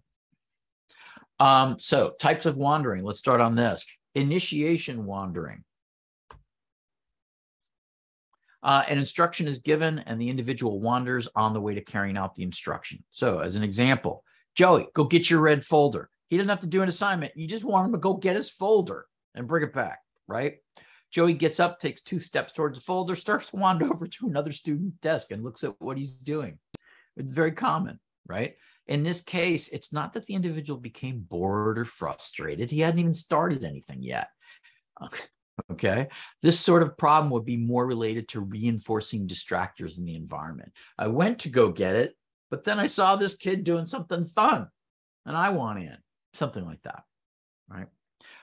Um, so types of wandering, let's start on this. Initiation wandering. Uh, an instruction is given and the individual wanders on the way to carrying out the instruction. So as an example, Joey, go get your red folder. He doesn't have to do an assignment. You just want him to go get his folder and bring it back, right? Joey gets up, takes two steps towards the folder, starts to wander over to another student's desk and looks at what he's doing. It's very common, right? In this case, it's not that the individual became bored or frustrated. He hadn't even started anything yet. Okay. This sort of problem would be more related to reinforcing distractors in the environment. I went to go get it, but then I saw this kid doing something fun and I want in something like that, right?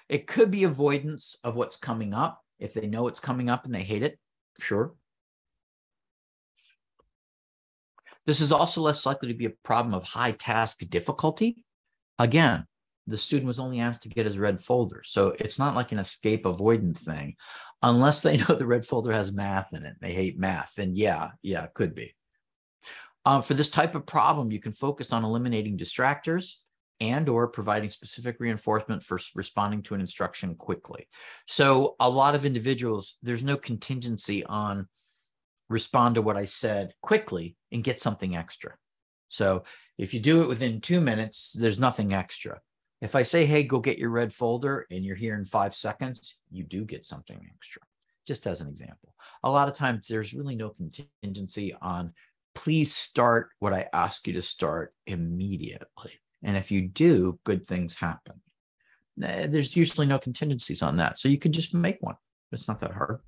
It could be avoidance of what's coming up. If they know it's coming up and they hate it, sure. This is also less likely to be a problem of high task difficulty. Again, the student was only asked to get his red folder. So it's not like an escape avoidance thing, unless they know the red folder has math in it. They hate math. And yeah, yeah, it could be. Um, for this type of problem, you can focus on eliminating distractors and or providing specific reinforcement for responding to an instruction quickly. So a lot of individuals, there's no contingency on respond to what I said quickly and get something extra. So if you do it within two minutes, there's nothing extra. If I say, hey, go get your red folder and you're here in five seconds, you do get something extra, just as an example. A lot of times there's really no contingency on please start what I ask you to start immediately. And if you do, good things happen. There's usually no contingencies on that. So you can just make one. It's not that hard.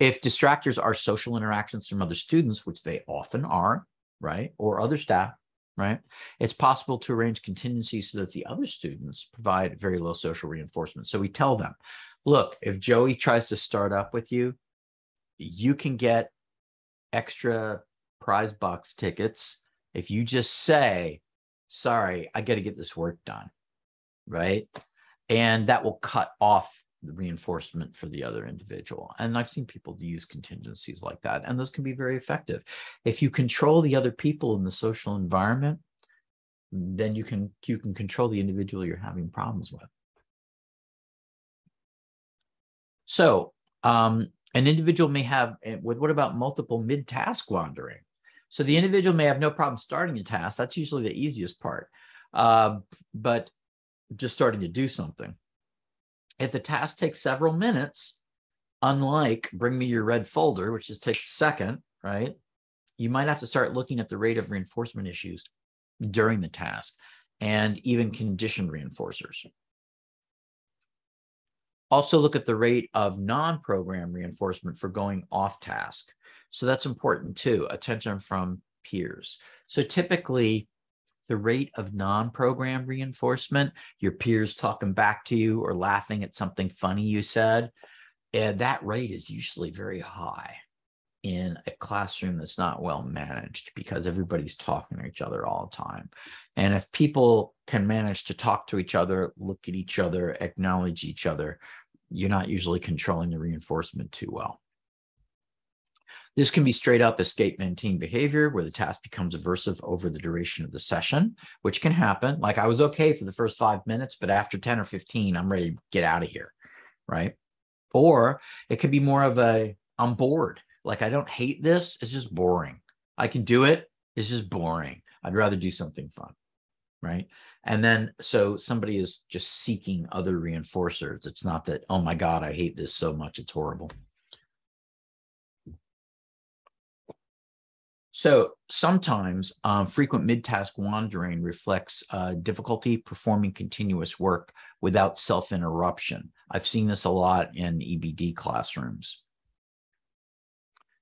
If distractors are social interactions from other students, which they often are, right, or other staff, right, it's possible to arrange contingencies so that the other students provide very low social reinforcement. So we tell them, look, if Joey tries to start up with you, you can get extra prize box tickets if you just say, sorry, I got to get this work done. Right. And that will cut off reinforcement for the other individual. And I've seen people use contingencies like that, and those can be very effective. If you control the other people in the social environment, then you can you can control the individual you're having problems with. So um, an individual may have, eh, what about multiple mid-task wandering? So the individual may have no problem starting a task. That's usually the easiest part. Uh, but just starting to do something. If the task takes several minutes, unlike bring me your red folder, which just takes a second, right? You might have to start looking at the rate of reinforcement issues during the task. and even conditioned reinforcers. Also look at the rate of non-program reinforcement for going off task. So that's important too, attention from peers. So typically the rate of non-program reinforcement, your peers talking back to you or laughing at something funny you said, and that rate is usually very high in a classroom that's not well managed because everybody's talking to each other all the time. And if people can manage to talk to each other, look at each other, acknowledge each other, you're not usually controlling the reinforcement too well. This can be straight up escape maintain behavior where the task becomes aversive over the duration of the session, which can happen. Like I was okay for the first five minutes, but after 10 or 15, I'm ready to get out of here. Right. Or it could be more of a, I'm bored. Like I don't hate this. It's just boring. I can do it. It's just boring. I'd rather do something fun. Right. And then so somebody is just seeking other reinforcers. It's not that, oh my God, I hate this so much. It's horrible. So sometimes um, frequent mid-task wandering reflects uh, difficulty performing continuous work without self-interruption. I've seen this a lot in EBD classrooms.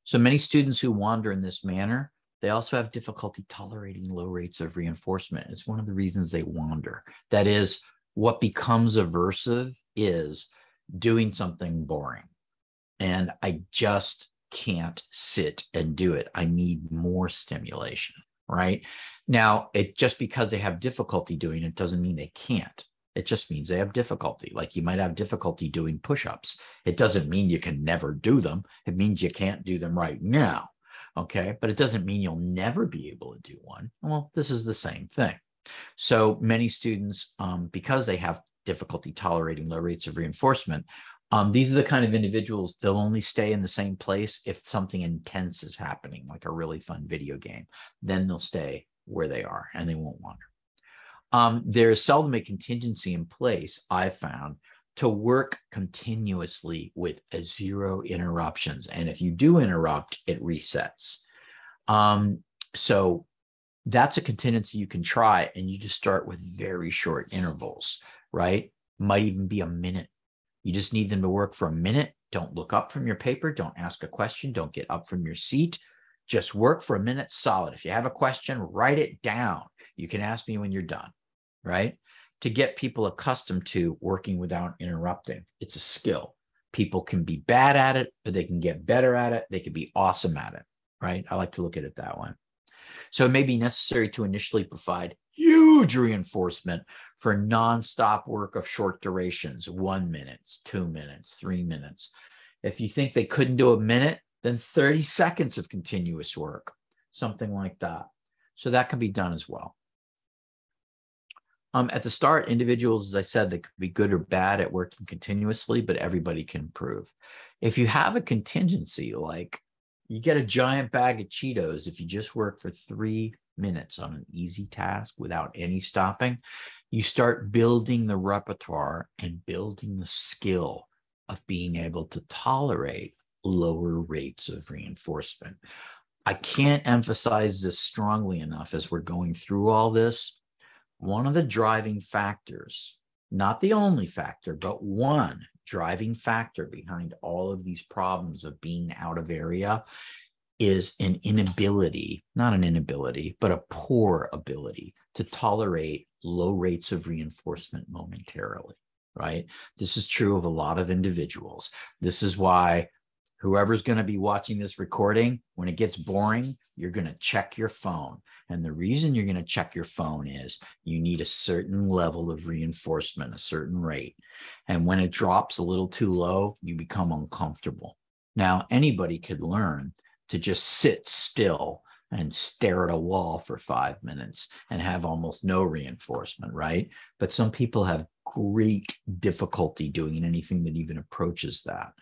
So many students who wander in this manner, they also have difficulty tolerating low rates of reinforcement. It's one of the reasons they wander. That is, what becomes aversive is doing something boring. And I just can't sit and do it. I need more stimulation, right? Now, it just because they have difficulty doing it doesn't mean they can't. It just means they have difficulty. Like you might have difficulty doing push ups. It doesn't mean you can never do them. It means you can't do them right now. Okay. But it doesn't mean you'll never be able to do one. Well, this is the same thing. So many students, um, because they have difficulty tolerating low rates of reinforcement, um, these are the kind of individuals they'll only stay in the same place if something intense is happening, like a really fun video game. Then they'll stay where they are and they won't wander. Um, there is seldom a contingency in place, I've found, to work continuously with zero interruptions. And if you do interrupt, it resets. Um, so that's a contingency you can try, and you just start with very short intervals, right? Might even be a minute you just need them to work for a minute. Don't look up from your paper. Don't ask a question. Don't get up from your seat. Just work for a minute solid. If you have a question, write it down. You can ask me when you're done, right? To get people accustomed to working without interrupting. It's a skill. People can be bad at it, but they can get better at it. They can be awesome at it, right? I like to look at it that way. So it may be necessary to initially provide huge reinforcement for nonstop work of short durations, one minutes, two minutes, three minutes. If you think they couldn't do a minute, then 30 seconds of continuous work, something like that. So that can be done as well. Um, at the start, individuals, as I said, they could be good or bad at working continuously, but everybody can improve. If you have a contingency, like you get a giant bag of Cheetos if you just work for three minutes on an easy task without any stopping, you start building the repertoire and building the skill of being able to tolerate lower rates of reinforcement. I can't emphasize this strongly enough as we're going through all this. One of the driving factors, not the only factor, but one driving factor behind all of these problems of being out of area is an inability, not an inability, but a poor ability to tolerate low rates of reinforcement momentarily, right? This is true of a lot of individuals. This is why whoever's going to be watching this recording, when it gets boring, you're going to check your phone. And the reason you're going to check your phone is you need a certain level of reinforcement, a certain rate. And when it drops a little too low, you become uncomfortable. Now, anybody could learn to just sit still and stare at a wall for five minutes and have almost no reinforcement, right? But some people have great difficulty doing anything that even approaches that.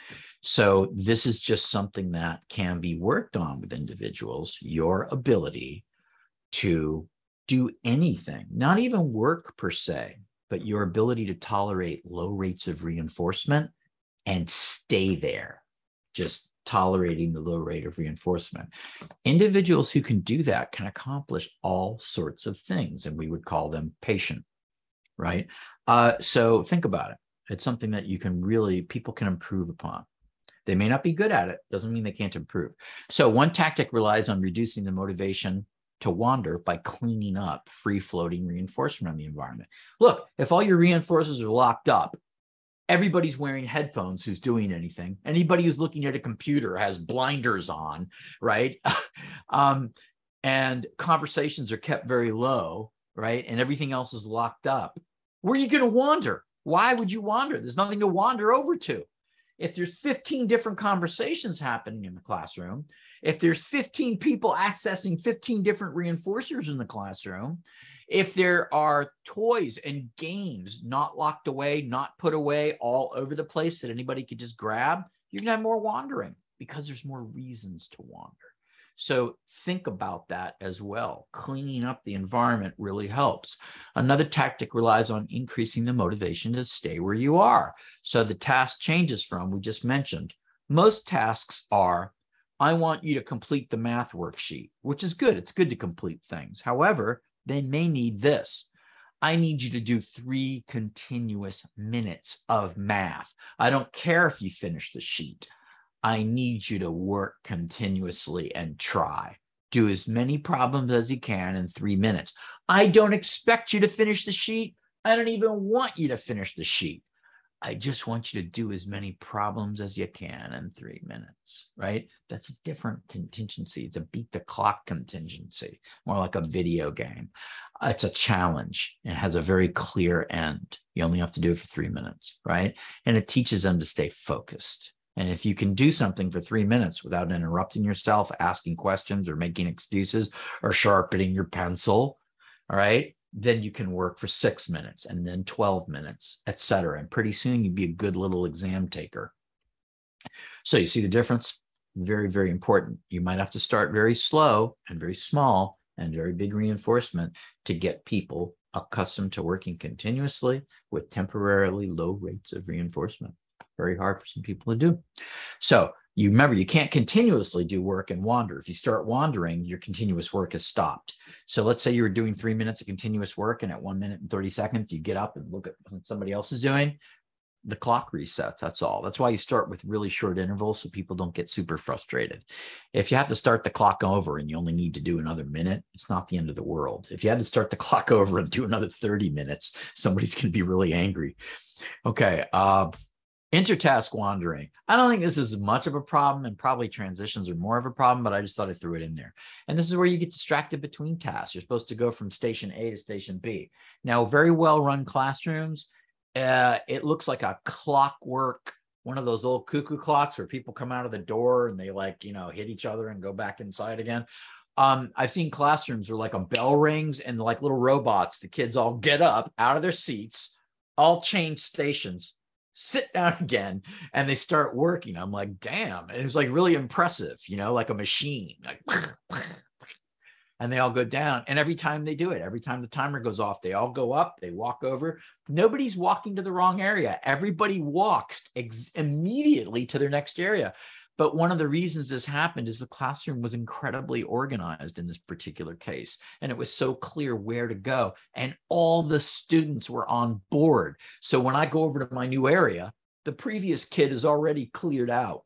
So, this is just something that can be worked on with individuals your ability to do anything, not even work per se, but your ability to tolerate low rates of reinforcement and stay there. Just tolerating the low rate of reinforcement. Individuals who can do that can accomplish all sorts of things, and we would call them patient, right? Uh, so think about it. It's something that you can really, people can improve upon. They may not be good at it, doesn't mean they can't improve. So, one tactic relies on reducing the motivation to wander by cleaning up free floating reinforcement in the environment. Look, if all your reinforcers are locked up, everybody's wearing headphones who's doing anything. Anybody who's looking at a computer has blinders on, right? um, and conversations are kept very low, right? And everything else is locked up. Where are you going to wander? Why would you wander? There's nothing to wander over to. If there's 15 different conversations happening in the classroom, if there's 15 people accessing 15 different reinforcers in the classroom, if there are toys and games not locked away, not put away all over the place that anybody could just grab, you're gonna have more wandering because there's more reasons to wander. So think about that as well. Cleaning up the environment really helps. Another tactic relies on increasing the motivation to stay where you are. So the task changes from, we just mentioned, most tasks are, I want you to complete the math worksheet, which is good. It's good to complete things. However, they may need this. I need you to do three continuous minutes of math. I don't care if you finish the sheet. I need you to work continuously and try. Do as many problems as you can in three minutes. I don't expect you to finish the sheet. I don't even want you to finish the sheet. I just want you to do as many problems as you can in three minutes, right? That's a different contingency. It's a beat the clock contingency, more like a video game. It's a challenge. It has a very clear end. You only have to do it for three minutes, right? And it teaches them to stay focused. And if you can do something for three minutes without interrupting yourself, asking questions or making excuses or sharpening your pencil, all right, then you can work for six minutes and then 12 minutes, et cetera. And pretty soon you'd be a good little exam taker. So you see the difference? Very, very important. You might have to start very slow and very small and very big reinforcement to get people accustomed to working continuously with temporarily low rates of reinforcement very hard for some people to do. So you remember you can't continuously do work and wander. If you start wandering, your continuous work is stopped. So let's say you were doing three minutes of continuous work, and at one minute and 30 seconds, you get up and look at what somebody else is doing. The clock resets. That's all. That's why you start with really short intervals so people don't get super frustrated. If you have to start the clock over and you only need to do another minute, it's not the end of the world. If you had to start the clock over and do another 30 minutes, somebody's going to be really angry. Okay. Uh, Intertask wandering. I don't think this is much of a problem, and probably transitions are more of a problem, but I just thought I threw it in there. And this is where you get distracted between tasks. You're supposed to go from station A to station B. Now, very well run classrooms, uh, it looks like a clockwork, one of those old cuckoo clocks where people come out of the door and they like, you know, hit each other and go back inside again. Um, I've seen classrooms where like a bell rings and like little robots, the kids all get up out of their seats, all change stations sit down again and they start working. I'm like damn. And it's like really impressive you know like a machine like and they all go down and every time they do it every time the timer goes off they all go up they walk over. Nobody's walking to the wrong area. Everybody walks ex- immediately to their next area but one of the reasons this happened is the classroom was incredibly organized in this particular case. And it was so clear where to go. And all the students were on board. So when I go over to my new area, the previous kid is already cleared out.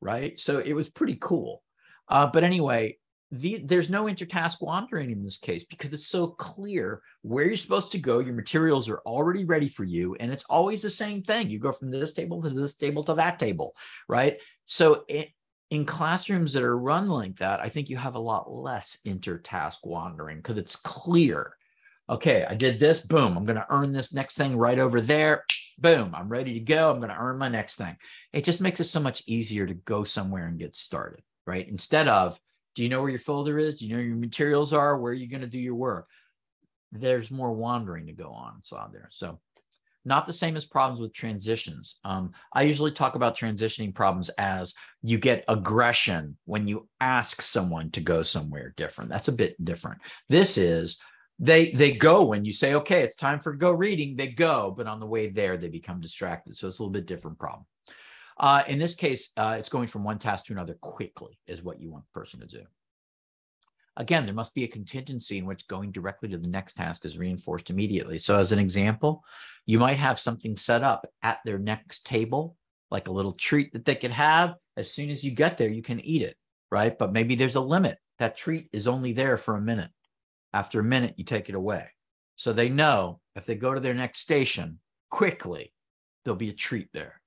Right. So it was pretty cool. Uh, but anyway, the, there's no intertask wandering in this case because it's so clear where you're supposed to go. Your materials are already ready for you, and it's always the same thing. You go from this table to this table to that table, right? So it, in classrooms that are run like that, I think you have a lot less intertask wandering because it's clear. Okay, I did this, boom, I'm going to earn this next thing right over there. Boom, I'm ready to go. I'm going to earn my next thing. It just makes it so much easier to go somewhere and get started, right? Instead of, do you know where your folder is? Do you know your materials are? Where are you going to do your work? There's more wandering to go on inside there. So not the same as problems with transitions. Um, I usually talk about transitioning problems as you get aggression when you ask someone to go somewhere different. That's a bit different. This is they they go when you say, okay, it's time for go reading, they go, but on the way there, they become distracted. So it's a little bit different problem. Uh, in this case, uh, it's going from one task to another quickly is what you want the person to do. Again, there must be a contingency in which going directly to the next task is reinforced immediately. So as an example, you might have something set up at their next table, like a little treat that they could have. As soon as you get there, you can eat it, right? But maybe there's a limit. That treat is only there for a minute. After a minute, you take it away. So they know if they go to their next station quickly, there'll be a treat there,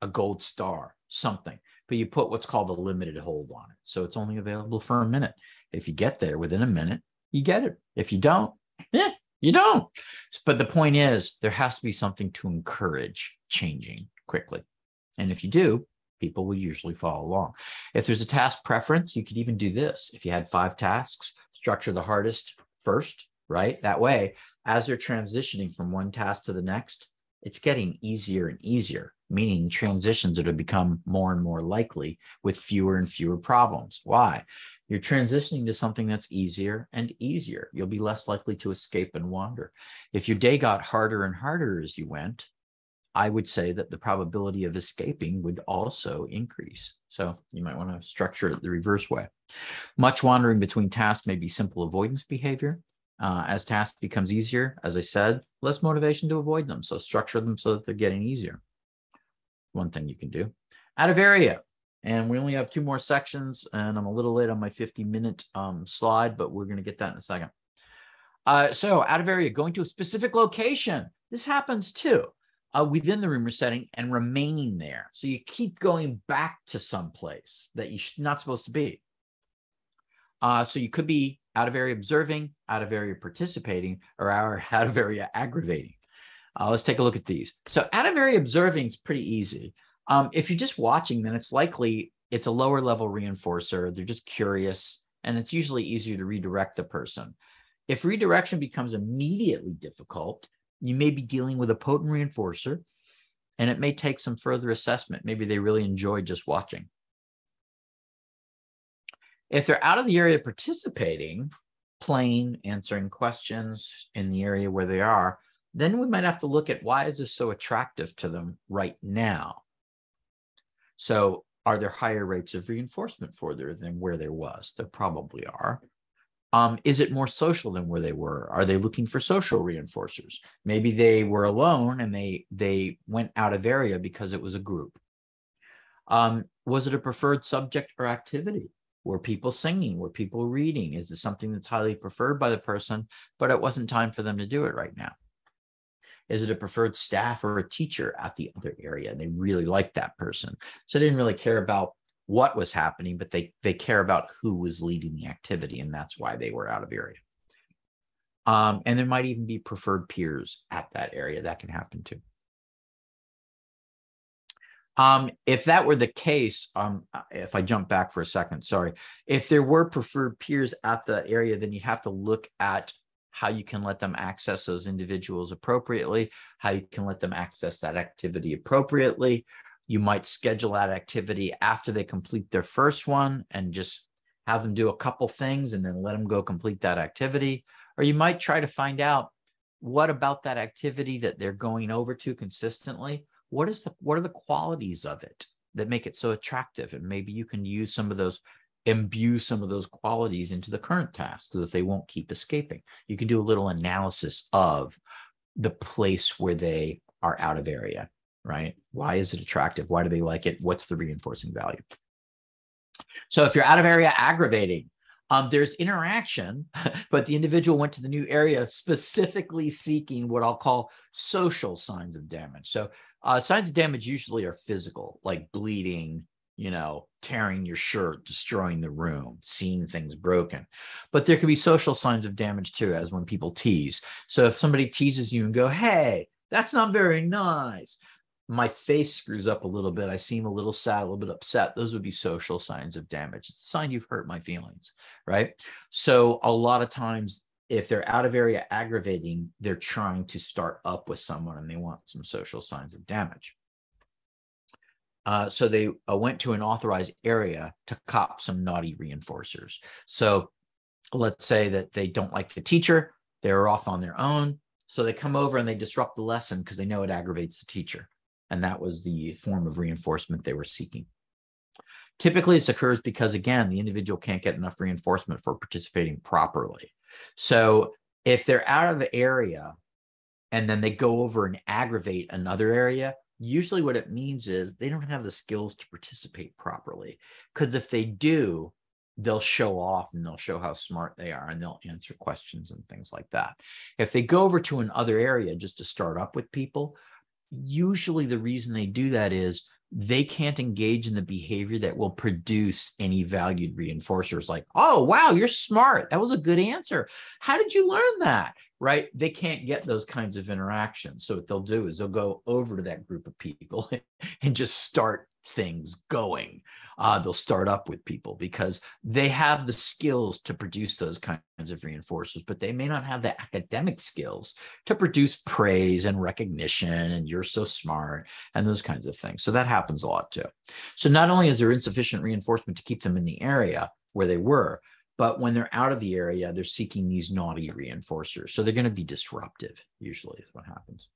a gold star, something. But you put what's called a limited hold on it. So it's only available for a minute. If you get there within a minute, you get it. If you don't, eh, you don't. But the point is, there has to be something to encourage changing quickly. And if you do, people will usually follow along. If there's a task preference, you could even do this. If you had five tasks, structure the hardest first, right? That way, as they're transitioning from one task to the next, it's getting easier and easier, meaning transitions are to become more and more likely with fewer and fewer problems. Why? You're transitioning to something that's easier and easier. You'll be less likely to escape and wander. If your day got harder and harder as you went, I would say that the probability of escaping would also increase. So you might want to structure it the reverse way. Much wandering between tasks may be simple avoidance behavior. Uh, as tasks becomes easier, as I said, less motivation to avoid them. So structure them so that they're getting easier. One thing you can do. Out of area. And we only have two more sections, and I'm a little late on my 50 minute um, slide, but we're going to get that in a second. Uh, so, out of area, going to a specific location. This happens too uh, within the rumor setting and remaining there. So you keep going back to some place that you're not supposed to be. Uh, so you could be out of area observing, out of area participating, or out of area aggravating. Uh, let's take a look at these. So out of area observing is pretty easy. Um, if you're just watching, then it's likely it's a lower level reinforcer. They're just curious, and it's usually easier to redirect the person. If redirection becomes immediately difficult, you may be dealing with a potent reinforcer and it may take some further assessment. Maybe they really enjoy just watching. If they're out of the area participating, playing, answering questions in the area where they are, then we might have to look at why is this so attractive to them right now? So are there higher rates of reinforcement for there than where there was? There probably are. Um, is it more social than where they were? Are they looking for social reinforcers? Maybe they were alone and they they went out of area because it was a group. Um, was it a preferred subject or activity? Were people singing? Were people reading? Is it something that's highly preferred by the person, but it wasn't time for them to do it right now? Is it a preferred staff or a teacher at the other area? And they really like that person. So they didn't really care about what was happening, but they they care about who was leading the activity, and that's why they were out of area. Um, and there might even be preferred peers at that area. That can happen too. Um, if that were the case, um, if I jump back for a second, sorry, if there were preferred peers at the area, then you'd have to look at how you can let them access those individuals appropriately, how you can let them access that activity appropriately, you might schedule that activity after they complete their first one and just have them do a couple things and then let them go complete that activity. Or you might try to find out what about that activity that they're going over to consistently. What is the what are the qualities of it that make it so attractive? And maybe you can use some of those, imbue some of those qualities into the current task so that they won't keep escaping. You can do a little analysis of the place where they are out of area right? Why is it attractive? Why do they like it? What's the reinforcing value? So if you're out of area aggravating, um, there's interaction, but the individual went to the new area specifically seeking what I'll call social signs of damage. So uh, signs of damage usually are physical, like bleeding, you know, tearing your shirt, destroying the room, seeing things broken. But there could be social signs of damage too, as when people tease. So if somebody teases you and go, hey, that's not very nice my face screws up a little bit. I seem a little sad, a little bit upset. Those would be social signs of damage. It's a sign you've hurt my feelings, right? So a lot of times, if they're out of area aggravating, they're trying to start up with someone and they want some social signs of damage. Uh, so they uh, went to an authorized area to cop some naughty reinforcers. So let's say that they don't like the teacher, they're off on their own. So they come over and they disrupt the lesson because they know it aggravates the teacher and that was the form of reinforcement they were seeking. Typically, this occurs because, again, the individual can't get enough reinforcement for participating properly. So, if they're out of the area and then they go over and aggravate another area, usually what it means is they don't have the skills to participate properly. Because if they do, they'll show off and they'll show how smart they are and they'll answer questions and things like that. If they go over to another area just to start up with people, usually the reason they do that is they can't engage in the behavior that will produce any valued reinforcers like, oh, wow, you're smart. That was a good answer. How did you learn that? Right? They can't get those kinds of interactions. So, what they'll do is they'll go over to that group of people and just start things going uh, they'll start up with people because they have the skills to produce those kinds of reinforcers, but they may not have the academic skills to produce praise and recognition and you're so smart and those kinds of things. So that happens a lot too. So not only is there insufficient reinforcement to keep them in the area where they were, but when they're out of the area, they're seeking these naughty reinforcers. So they're going to be disruptive, usually, is what happens.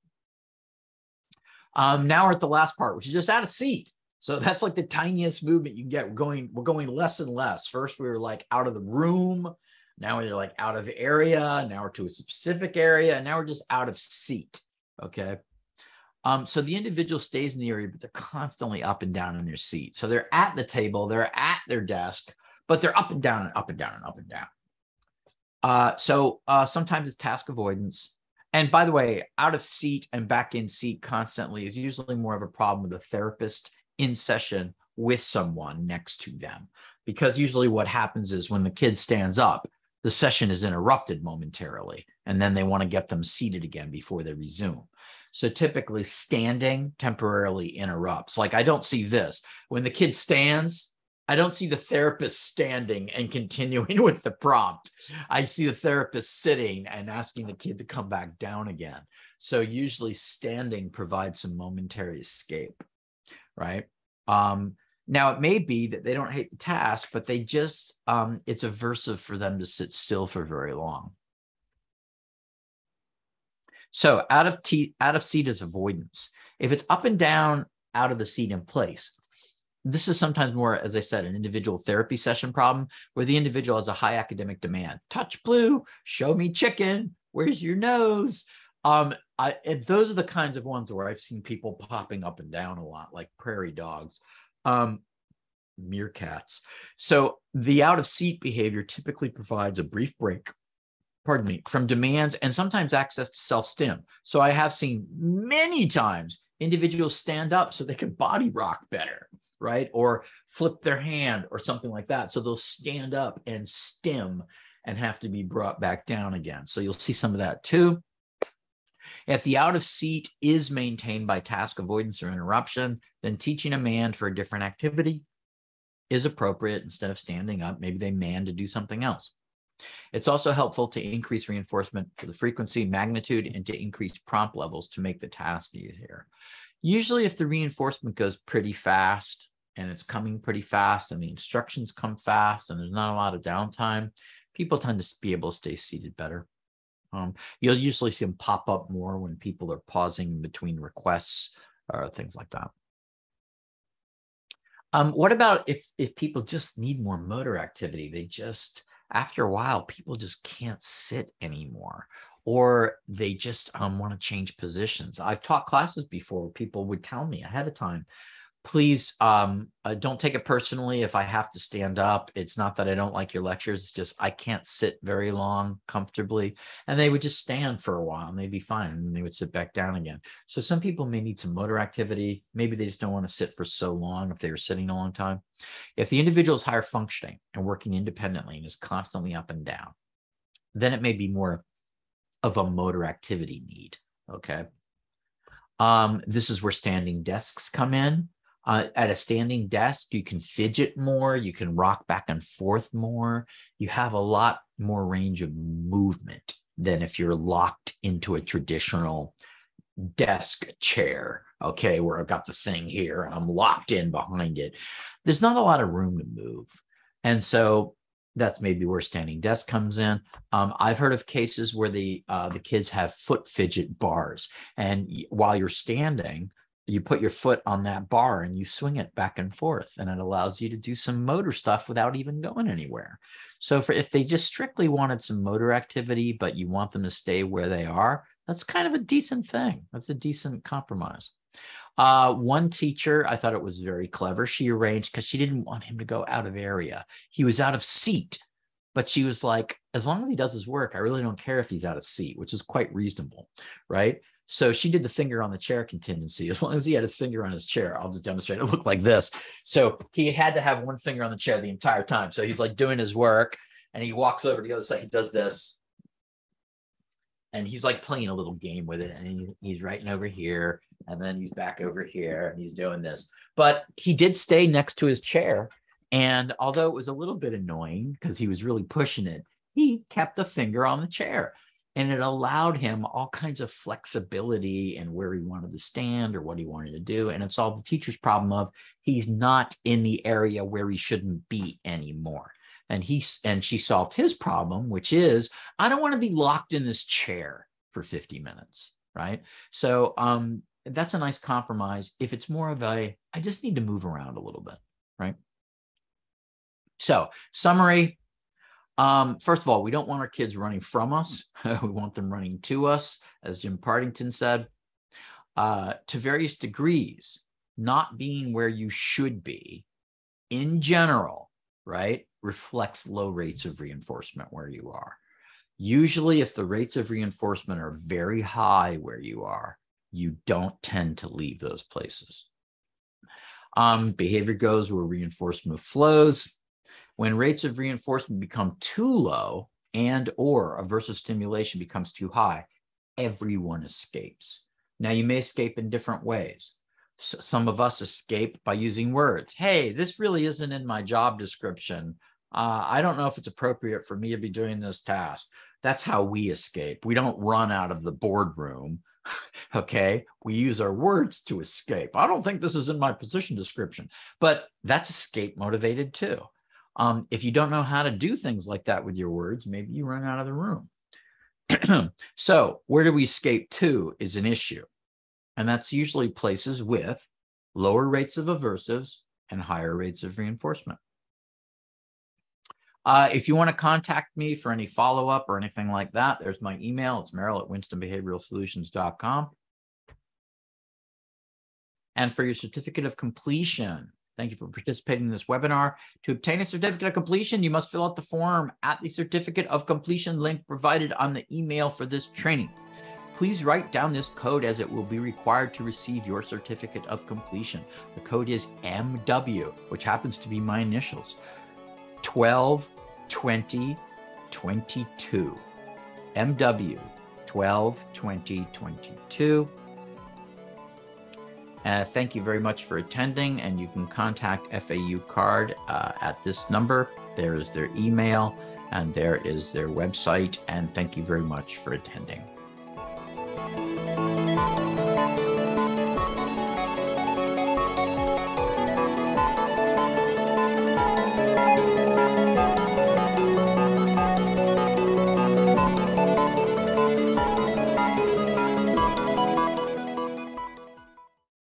Um, now we're at the last part, which is just out of seat. So that's like the tiniest movement you can get. We're going, we're going less and less. First, we were like out of the room. Now we're like out of area. Now we're to a specific area. And now we're just out of seat. Okay. Um, so the individual stays in the area, but they're constantly up and down in their seat. So they're at the table, they're at their desk, but they're up and down and up and down and up and down. Uh, so uh, sometimes it's task avoidance. And by the way, out of seat and back in seat constantly is usually more of a problem with the therapist in session with someone next to them. Because usually what happens is when the kid stands up, the session is interrupted momentarily, and then they want to get them seated again before they resume. So typically, standing temporarily interrupts. Like, I don't see this. When the kid stands, I don't see the therapist standing and continuing with the prompt. I see the therapist sitting and asking the kid to come back down again. So, usually, standing provides some momentary escape right? Um, now it may be that they don't hate the task, but they just um, it's aversive for them to sit still for very long. So out of t- out of seat is avoidance. If it's up and down, out of the seat in place, this is sometimes more, as I said, an individual therapy session problem where the individual has a high academic demand. Touch blue, show me chicken. Where's your nose? Um, I, those are the kinds of ones where I've seen people popping up and down a lot, like prairie dogs, um, meerkats. So the out of seat behavior typically provides a brief break, pardon me, from demands and sometimes access to self stim. So I have seen many times individuals stand up so they can body rock better, right? Or flip their hand or something like that. So they'll stand up and stim and have to be brought back down again. So you'll see some of that too. If the out of seat is maintained by task avoidance or interruption, then teaching a mand for a different activity is appropriate instead of standing up. Maybe they mand to do something else. It's also helpful to increase reinforcement for the frequency, magnitude, and to increase prompt levels to make the task easier. Usually, if the reinforcement goes pretty fast and it's coming pretty fast and the instructions come fast and there's not a lot of downtime, people tend to be able to stay seated better. Um, you'll usually see them pop up more when people are pausing between requests or things like that. Um, what about if if people just need more motor activity? They just after a while, people just can't sit anymore, or they just um, want to change positions. I've taught classes before where people would tell me ahead of time, please um, uh, don't take it personally if I have to stand up. It's not that I don't like your lectures. It's just I can't sit very long comfortably. And they would just stand for a while and they'd be fine. And they would sit back down again. So some people may need some motor activity. Maybe they just don't want to sit for so long if they were sitting a long time. If the individual is higher functioning and working independently and is constantly up and down, then it may be more of a motor activity need. Okay. Um, this is where standing desks come in. Uh, at a standing desk, you can fidget more, you can rock back and forth more. You have a lot more range of movement than if you're locked into a traditional desk chair. Okay, where I've got the thing here and I'm locked in behind it. There's not a lot of room to move. And so that's maybe where standing desk comes in. Um, I've heard of cases where the uh, the kids have foot fidget bars, and while you're standing, you put your foot on that bar and you swing it back and forth and it allows you to do some motor stuff without even going anywhere. So for if they just strictly wanted some motor activity but you want them to stay where they are that's kind of a decent thing. That's a decent compromise uh, one teacher i thought it was very clever she arranged because she didn't want him to go out of area he was out of seat but she was like as long as he does his work i really don't care if he's out of seat which is quite reasonable right so she did the finger on the chair contingency. As long as he had his finger on his chair, I'll just demonstrate. It looked like this. So he had to have one finger on the chair the entire time. So he's like doing his work and he walks over to the other side. He does this. And he's like playing a little game with it. And he, he's writing over here. And then he's back over here and he's doing this. But he did stay next to his chair. And although it was a little bit annoying because he was really pushing it, he kept a finger on the chair and it allowed him all kinds of flexibility and where he wanted to stand or what he wanted to do and it solved the teacher's problem of he's not in the area where he shouldn't be anymore and he and she solved his problem which is i don't want to be locked in this chair for 50 minutes right so um that's a nice compromise if it's more of a i just need to move around a little bit right so summary um, first of all, we don't want our kids running from us. we want them running to us, as Jim Partington said. Uh, to various degrees, not being where you should be in general, right, reflects low rates of reinforcement where you are. Usually, if the rates of reinforcement are very high where you are, you don't tend to leave those places. Um, behavior goes where reinforcement flows when rates of reinforcement become too low and or aversive stimulation becomes too high, everyone escapes. Now you may escape in different ways. So some of us escape by using words. Hey, this really isn't in my job description. Uh, I don't know if it's appropriate for me to be doing this task. That's how we escape. We don't run out of the boardroom. Okay. We use our words to escape. I don't think this is in my position description, but that's escape motivated too. Um, if you don't know how to do things like that with your words, maybe you run out of the room. so, where do we escape to is an issue. And that's usually places with lower rates of aversives and higher rates of reinforcement. Uh, if you want to contact me for any follow up or anything like that, there's my email. It's Merrill at winstonbehavioralsolutions.com. And for your certificate of completion, Thank you for participating in this webinar. To obtain a certificate of completion, you must fill out the form at the certificate of completion link provided on the email for this training. Please write down this code as it will be required to receive your certificate of completion. The code is MW, which happens to be my initials 12 20 22. MW 12 20 22. Uh, thank you very much for attending, and you can contact FAU CARD uh, at this number. There is their email, and there is their website. And thank you very much for attending.